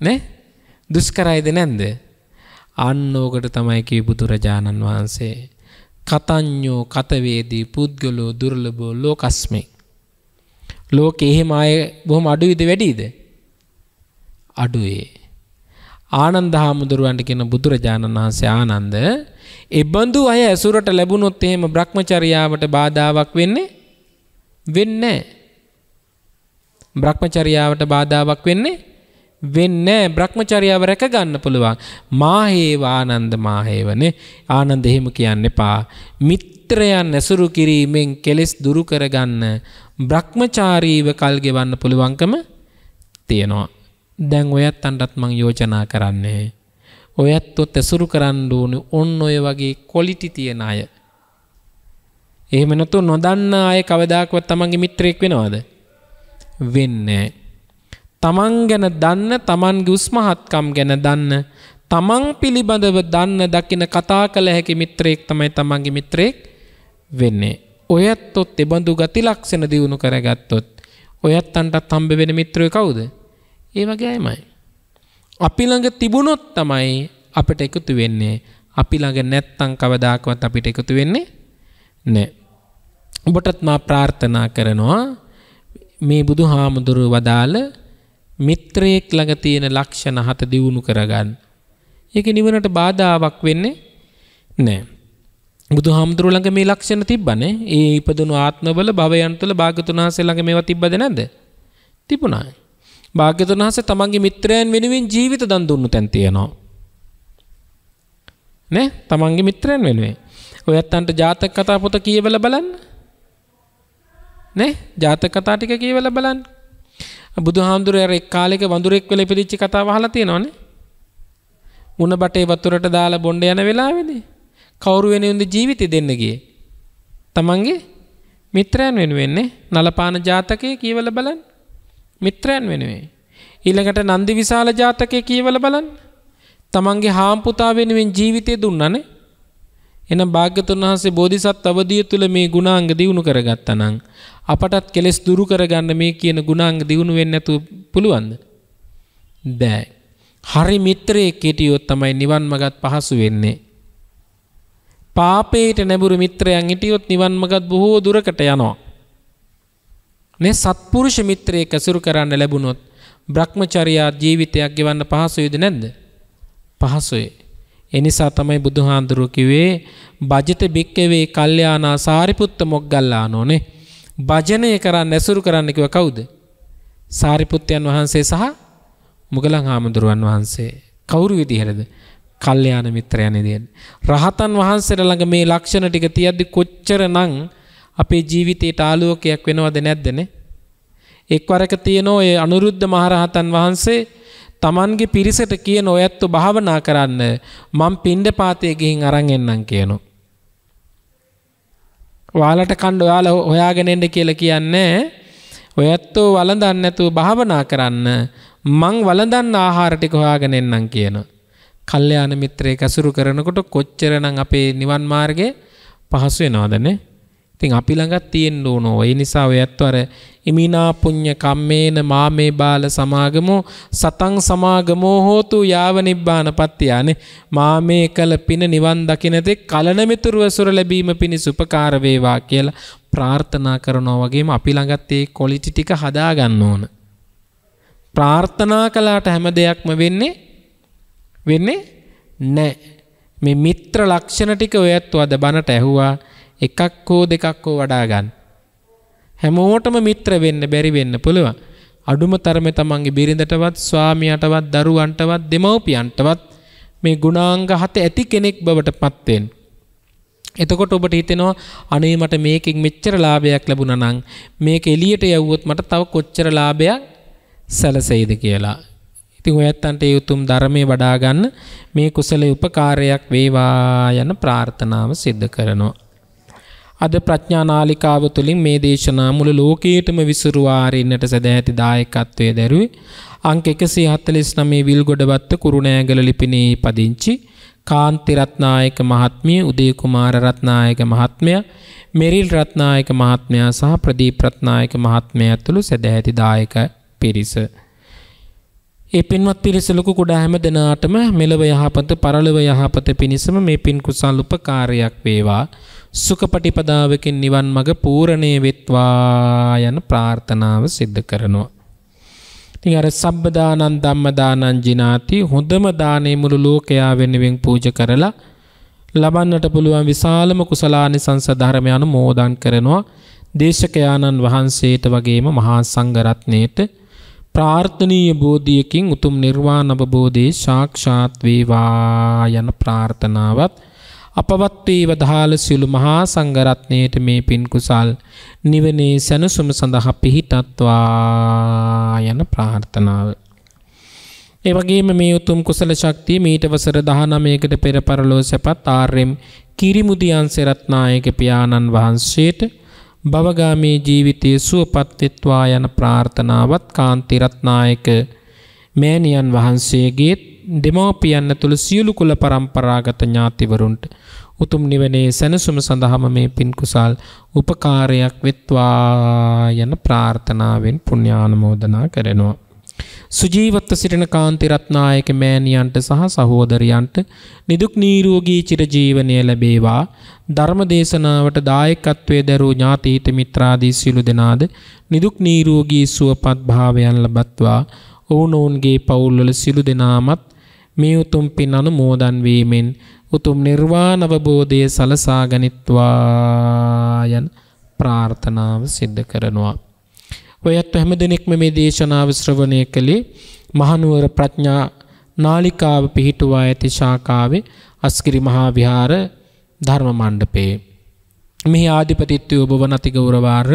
නේ? දුෂ්කරයිද නැන්ද? අන්න ඕකට තමයි කිවි බුදුරජාණන් වහන්සේ. කතඤ්ඤෝ කතවේදී පුද්ගලෝ දුර්ලභෝ ලෝකස්මේ. ලෝකේ එහෙම අය බොහොම අඩුයිද වැඩිද? අඩුවේ. ආනන්ද හාමුදුරුවන්ට කියන බුදුරජාණන් වහන්සේ ආනන්ද එබඳු අය ඇසුරට ලැබුණොත් එහෙම Brahmacharyaවට බාධාවක් වෙන්නේ වෙන්නේ Brahmacharyaවට බාධාවක් වෙන්නේ වෙන්නේ Brahmacharyaව රැක ගන්න පුළුවන්. මාහේව ආනන්ද මාහේවනේ. ආනන්ද එහෙම කියන්න එපා. මිත්‍රයන් ඇසුරු කිරීමෙන් කෙලෙස් දුරු කරගන්න Brahmachaරීව කල් ගෙවන්න පුළුවන්කම තියෙනවා. දැන් ඔයත්තන්ටත් මං යෝජනා කරන්නේ. ඔයත්තොත් ඇසුරු කරන්න ඕනේ. ඔන්න ඔය වගේ ක්වොලිටි තියන අය. එහෙම නැතු නොදන්න අය කවදාකවත් තමන්ගේ මිත්‍රයෙක් වෙනවද? වෙන්නේ තමන් ගැන දන්න තමන්ගේ උස්මහත්කම් ගැන දන්න තමන් පිළිබඳව දන්න දකින කතා කළ හැකි මිත්‍රයෙක් තමයි තමන්ගේ මිත්‍රයෙක් වෙන්නේ. ඔයත්තොත් එබඳු ගති ලක්ෂණ දියුණු කරගත්තොත් ඔයත්තන්ටත් හම්බ වෙන මිත්‍රයෝ කවුද? ඒ වගේ අයමයි. අපි ළඟ තිබුණොත් තමයි අපිට එකතු වෙන්නේ. අපි ළඟ නැත්තම් කවදාකවත් අපිට එකතු වෙන්නේ නැහැ. ඔබටත් මා ප්‍රාර්ථනා කරනවා මේ බුදුහාමුදුරුව වදාළ මිත්‍රයෙක් ළඟ තියෙන ලක්ෂණ හත දියුණු කරගන්න. ඒක නිවනට බාධාවක් වෙන්නේ නැහැ. බුදුහාමුදුරුව ළඟ මේ ලක්ෂණ තිබ්බනේ. ඒ ඉපදුණු ආත්මවල භවයන් තුළ භාගතුන් වහන්සේ ළඟ මේවා තිබ්බද නැද්ද? තිබුණා. භාග්‍යතුන් වහන්සේ තමන්ගේ මිත්‍රයන් වෙනුවෙන් ජීවිත දන් දුන්නු තැන් තියෙනවා. නේ? තමන්ගේ මිත්‍රයන් වෙනුවෙන්. ඔයත්තන්ට ජාතක කතා පොත කියවලා බලන්න. නේ? ජාතක කතා ටික කියවලා බලන්න. බුදුහාමුදුරේ අර එක් කාලෙක වඳුරෙක් වෙලා ඉපදිච්ච කතාව අහලා තියෙනවනේ. උණ බටේ වතුරට දාලා බොණ්ඩ යන වෙලාවේදී කවුරු වෙනුවෙන්ද ජීවිතය දෙන්න ගියේ? තමන්ගේ මිත්‍රයන් වෙනුවෙන්නේ නලපාන ජාතකයේ කියවලා බලන්න. මිත්‍රයන් වෙනුවෙන්. ඊළඟට නන්දි විශාල ජාතකය කියවල බලන්න. තමන්ගේ හාම්පුතා වෙනුවෙන් ජීවිතය දුන්නනේ. එනම් භාග්‍යතුන් වහන්සේ බෝධිසත් අවදිය තුළ මේ ගුණාංග දියුණු කරගත්තා නම් අපටත් කෙලෙස් දුරු කරගන්න මේ කියන ගුණාංග දියුණු වෙන්නේ නැතුව පුළුවන්ද? බෑ. හරි මිත්‍රයෙක් හිටියොත් තමයි නිවන් මගත් පහසු වෙන්නේ. පාපේට නැඹුරු මිත්‍රයන් හිටියොත් නිවන් මගත් බොහෝ දුරකට යනවා. මේ සත්පුරුෂ මිත්‍රයෙක් ඇසුරු කරන්න ලැබුණොත් Brahmacharya ජීවිතයක් ගෙවන්න පහසුයිද නැද්ද? පහසුයි. ඒ නිසා තමයි බුදුහාඳුරුව කිව්වේ බජිත බික්කවේ කල්යාණා සාරිපුත්ත මොග්ගල්ලානෝනේ. භජනය කරන්න ඇසුරු කරන්න කිව්ව කවුද? සාරිපුත්තයන් වහන්සේ සහ මුගලන් හාමුදුරුවන් වහන්සේ. කවුරු විදිහටද? කල්යාණ මිත්‍රයනේ දෙන්නේ. රහතන් වහන්සේලා ළඟ මේ ලක්ෂණ ටික තියද්දි කොච්චරනම් අපේ ජීවිතේට ආලෝකයක් වෙනවද නැද්දනේ? එක්වරක තියෙන ඔය අනුරුද්ධ මහරහතන් වහන්සේ Tamanගේ පිරිසට කියන ඔයත්තු භාවනා කරන්න මම පින්ඩපාතේ ගිහින් අරන් එන්නම් කියනවා. ඔයාලට කණ්ඩ ඔයාලා හොයාගෙන එන්න කියලා කියන්නේ ඔයත්තු වළඳන්න නැතුව භාවනා කරන්න මං වළඳන්න ආහාර ටික හොයාගෙන එන්නම් කියනවා. කල්යාණ මිත්‍රයෙක් ඇසුරු කරනකොට කොච්චරනම් අපේ නිවන් මාර්ගය පහසු වෙනවදනේ? ඉතින් අපි ළඟත් තියෙන්න ඕන. ඒ නිසා ඔය ඇත්ත අර ඉමිනා පුඤ්ඤ කම්මේන මාමේ බාල සමාගමෝ සතං සමාගමෝ හෝතු යාව නිබ්බාන පත්‍යානේ. මාමේ කල පින නිවන් දකිනතේ කලන මිතුරු වසුර ලැබීම පිණිස උපකාර වේවා කියලා ප්‍රාර්ථනා කරනවා වගේම අපි ළඟත් ඒ ක්වොලිටි ටික හදා ගන්න ඕන. ප්‍රාර්ථනා කළාට හැම දෙයක්ම වෙන්නේ වෙන්නේ නැහැ. මේ මිත්‍ර ලක්ෂණ ටික ඔයත් අද බනට ඇහුවා එකක් හෝ දෙකක් හෝ වඩා ගන්න. හැමෝටම මිත්‍ර වෙන්න බැරි වෙන්න පුළුවන්. අඩුම තරමේ තමන්ගේ බිරිඳටවත් ස්වාමියාටවත් දරුවන්ටවත් දෙමව්පියන්ටවත් මේ ගුණාංග හත ඇති කෙනෙක් බවට පත් වෙන්න. එතකොට ඔබට හිතෙනවා අනේ මට මේකෙන් මෙච්චර ලාභයක් ලැබුණා නම් මේක එළියට යවුවොත් මට තව කොච්චර ලාභයක් සැලසෙයිද කියලා. ඉතින් ඔයත්තන්ට ඒ උතුම් ධර්මයේ වඩා ගන්න මේ කුසලයේ උපකාරයක් වේවා යන ප්‍රාර්ථනාව සිද්ධ කරනවා. අද ප්‍රඥා නාලිකාව තුළින් මේ දේශනා මුළු ලෝකයටම විසුරුවාරින්නට සැදැහැති දායකත්වයේ දැරුවේ අංක 149 විල්ගොඩවත්ත කුරුණෑගල ලිපිනේ පදිංචි කාන්ති රත්නායක මහත්මිය උදේ කුමාර රත්නායක මහත්මයා මෙරිල් රත්නායක මහත්මයා සහ ප්‍රදීප් රත්නායක මහත්මයා ඇතුළු සැදැහැති දායක පිරිස. ඒ පින්වත් පිරිස ලොකු කුඩා හැම දෙනාටම මෙලව යහපත පරලොව යහපත පිණිසම මේ පින් කුසල් උපකාරයක් වේවා. සුඛපටිපදාවකින් නිවන් මඟ පූර්ණේ වෙත්වා යන ප්‍රාර්ථනාව සිද්ධ කරනවා. ඉතින් අර සබ්බදානං ධම්මදානං ජිනාති හොඳම දානේ මුළු ලෝකයා වෙනුවෙන් පූජා කරලා ලබන්නට පුළුවන් විශාලම කුසලානිසංස ධර්ම අනුමෝදන් කරනවා දේශකයාණන් වහන්සේට වගේම මහා සංඝරත්නයට ප්‍රාර්ථනීය බෝධියකින් උතුම් නිර්වාණ අවබෝධයේ සාක්ෂාත් වේවා යන ප්‍රාර්ථනාවත් අපවත් වී වදාළ සියලු මහා සංඝරත්නයට මේ පින් කුසල් නිවනේ සැනසුම සඳහා පිහිටත්වා යන ප්‍රාර්ථනාව. ඒ වගේම මේ උතුම් කුසල ශක්තිය මීට වසර 19කට පෙර පරලෝ සැපත් ආර්යම් කිරිමුදියන් සරත්නායක පියාණන් වහන්සේට භවගාමී ජීවිතයේ සුවපත් වෙත්වා යන ප්‍රාර්ථනාවත් කාන්ති රත්නායක මෑණියන් වහන්සේගේ දෙමෝපියන් ඇතුළු සියලු කුල પરම්පරාගත ඥාතිවරුන්ට උතුම් නිවනේ සැනසුම සඳහාම මේ පින් කුසල් උපකාරයක් වෙත්වා යන ප්‍රාර්ථනාවෙන් පුණ්‍යානුමෝදනා කරනවා. සුජීවත්ව සිටින කාන්ති රත්නායක මෑණියන්ට සහ සහෝදරයන්ට නිදුක් නිරෝගී චිරජීවනය ලැබේවා ධර්ම දේශනාවට දායකත්වයේ දරූ ඥාතීත මිත්‍රාදී සියලු දෙනාද නිදුක් නිරෝගී සුවපත් භාවයන් ලබත්වා ඔවුනොවුන්ගේ පවුල්වල සියලු දෙනාමත් මේ උතුම් පින් අනුමෝදන් වීමෙන් උතුම් නිර්වාණ අවබෝධය සලසා ගනිත්වා යන ප්‍රාර්ථනාව සිද්ධ කරනවා. ඔයත් හැමදෙනෙක්ම මේ දේශනාව ශ්‍රවණය කළේ මහනුවර ප්‍රඥා නාලිකාව පිහිටුවා ඇති ශාඛාවේ අස්කිරි මහා විහාර ධර්ම මණ්ඩපයේ. මෙහි ආධිපතිත්වය ඔබ වන අතිගෞරවාර්හ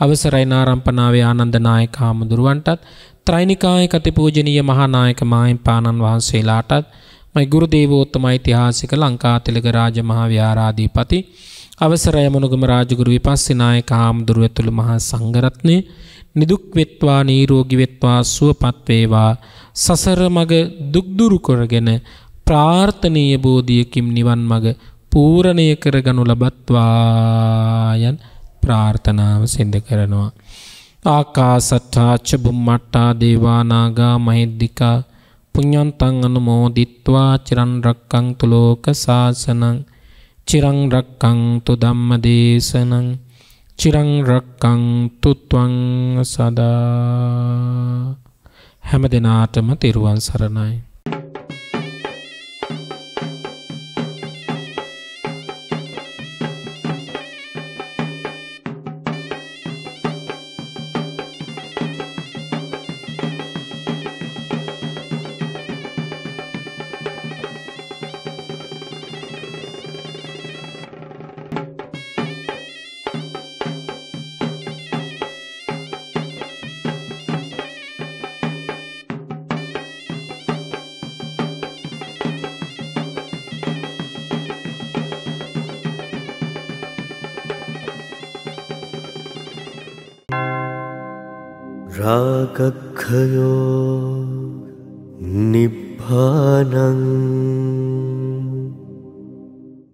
අවසරයි නාරම්පනාවේ ආනන්ද නායක හාමුදුරුවන්ටත් ත්‍රෛනිකාය කතිපූජනීය මහානායක මාහිම්පාණන් වහන්සේලාටත් මයි ගුරු දේවෝත්තම ඓතිහාසික ලංකාතිලක රාජ මහා විහාරාධිපති අවසරය මනුගම රාජගුරු විපස්සිනායක හාමුදුරුව ඇතුළු මහා සංඝරත්නය නිදුක් වෙත්වා නිරෝගී වෙත්වා සුවපත් වේවා සසර මග දුක් දුරු කරගෙන ප්‍රාර්ථනීය බෝධියකින් නිවන් මග පූර්ණය කරගනු ලබත්වා යන ප්‍රාර්ථනාව සිද්ධ කරනවා. ආකාසට්ඨා ච බුම්මට්ටා දේවා නාග මහිද්దికා පුඤ්ඤන්තං අනුමෝදිත්වා චිරන් රක්කන්තු ලෝක සාසනං චිරං රක්කන්තු ධම්මදේශනං චිරං රක්කන්තු ත්වං සදා හැම දිනාටම තෙරුවන් සරණයි.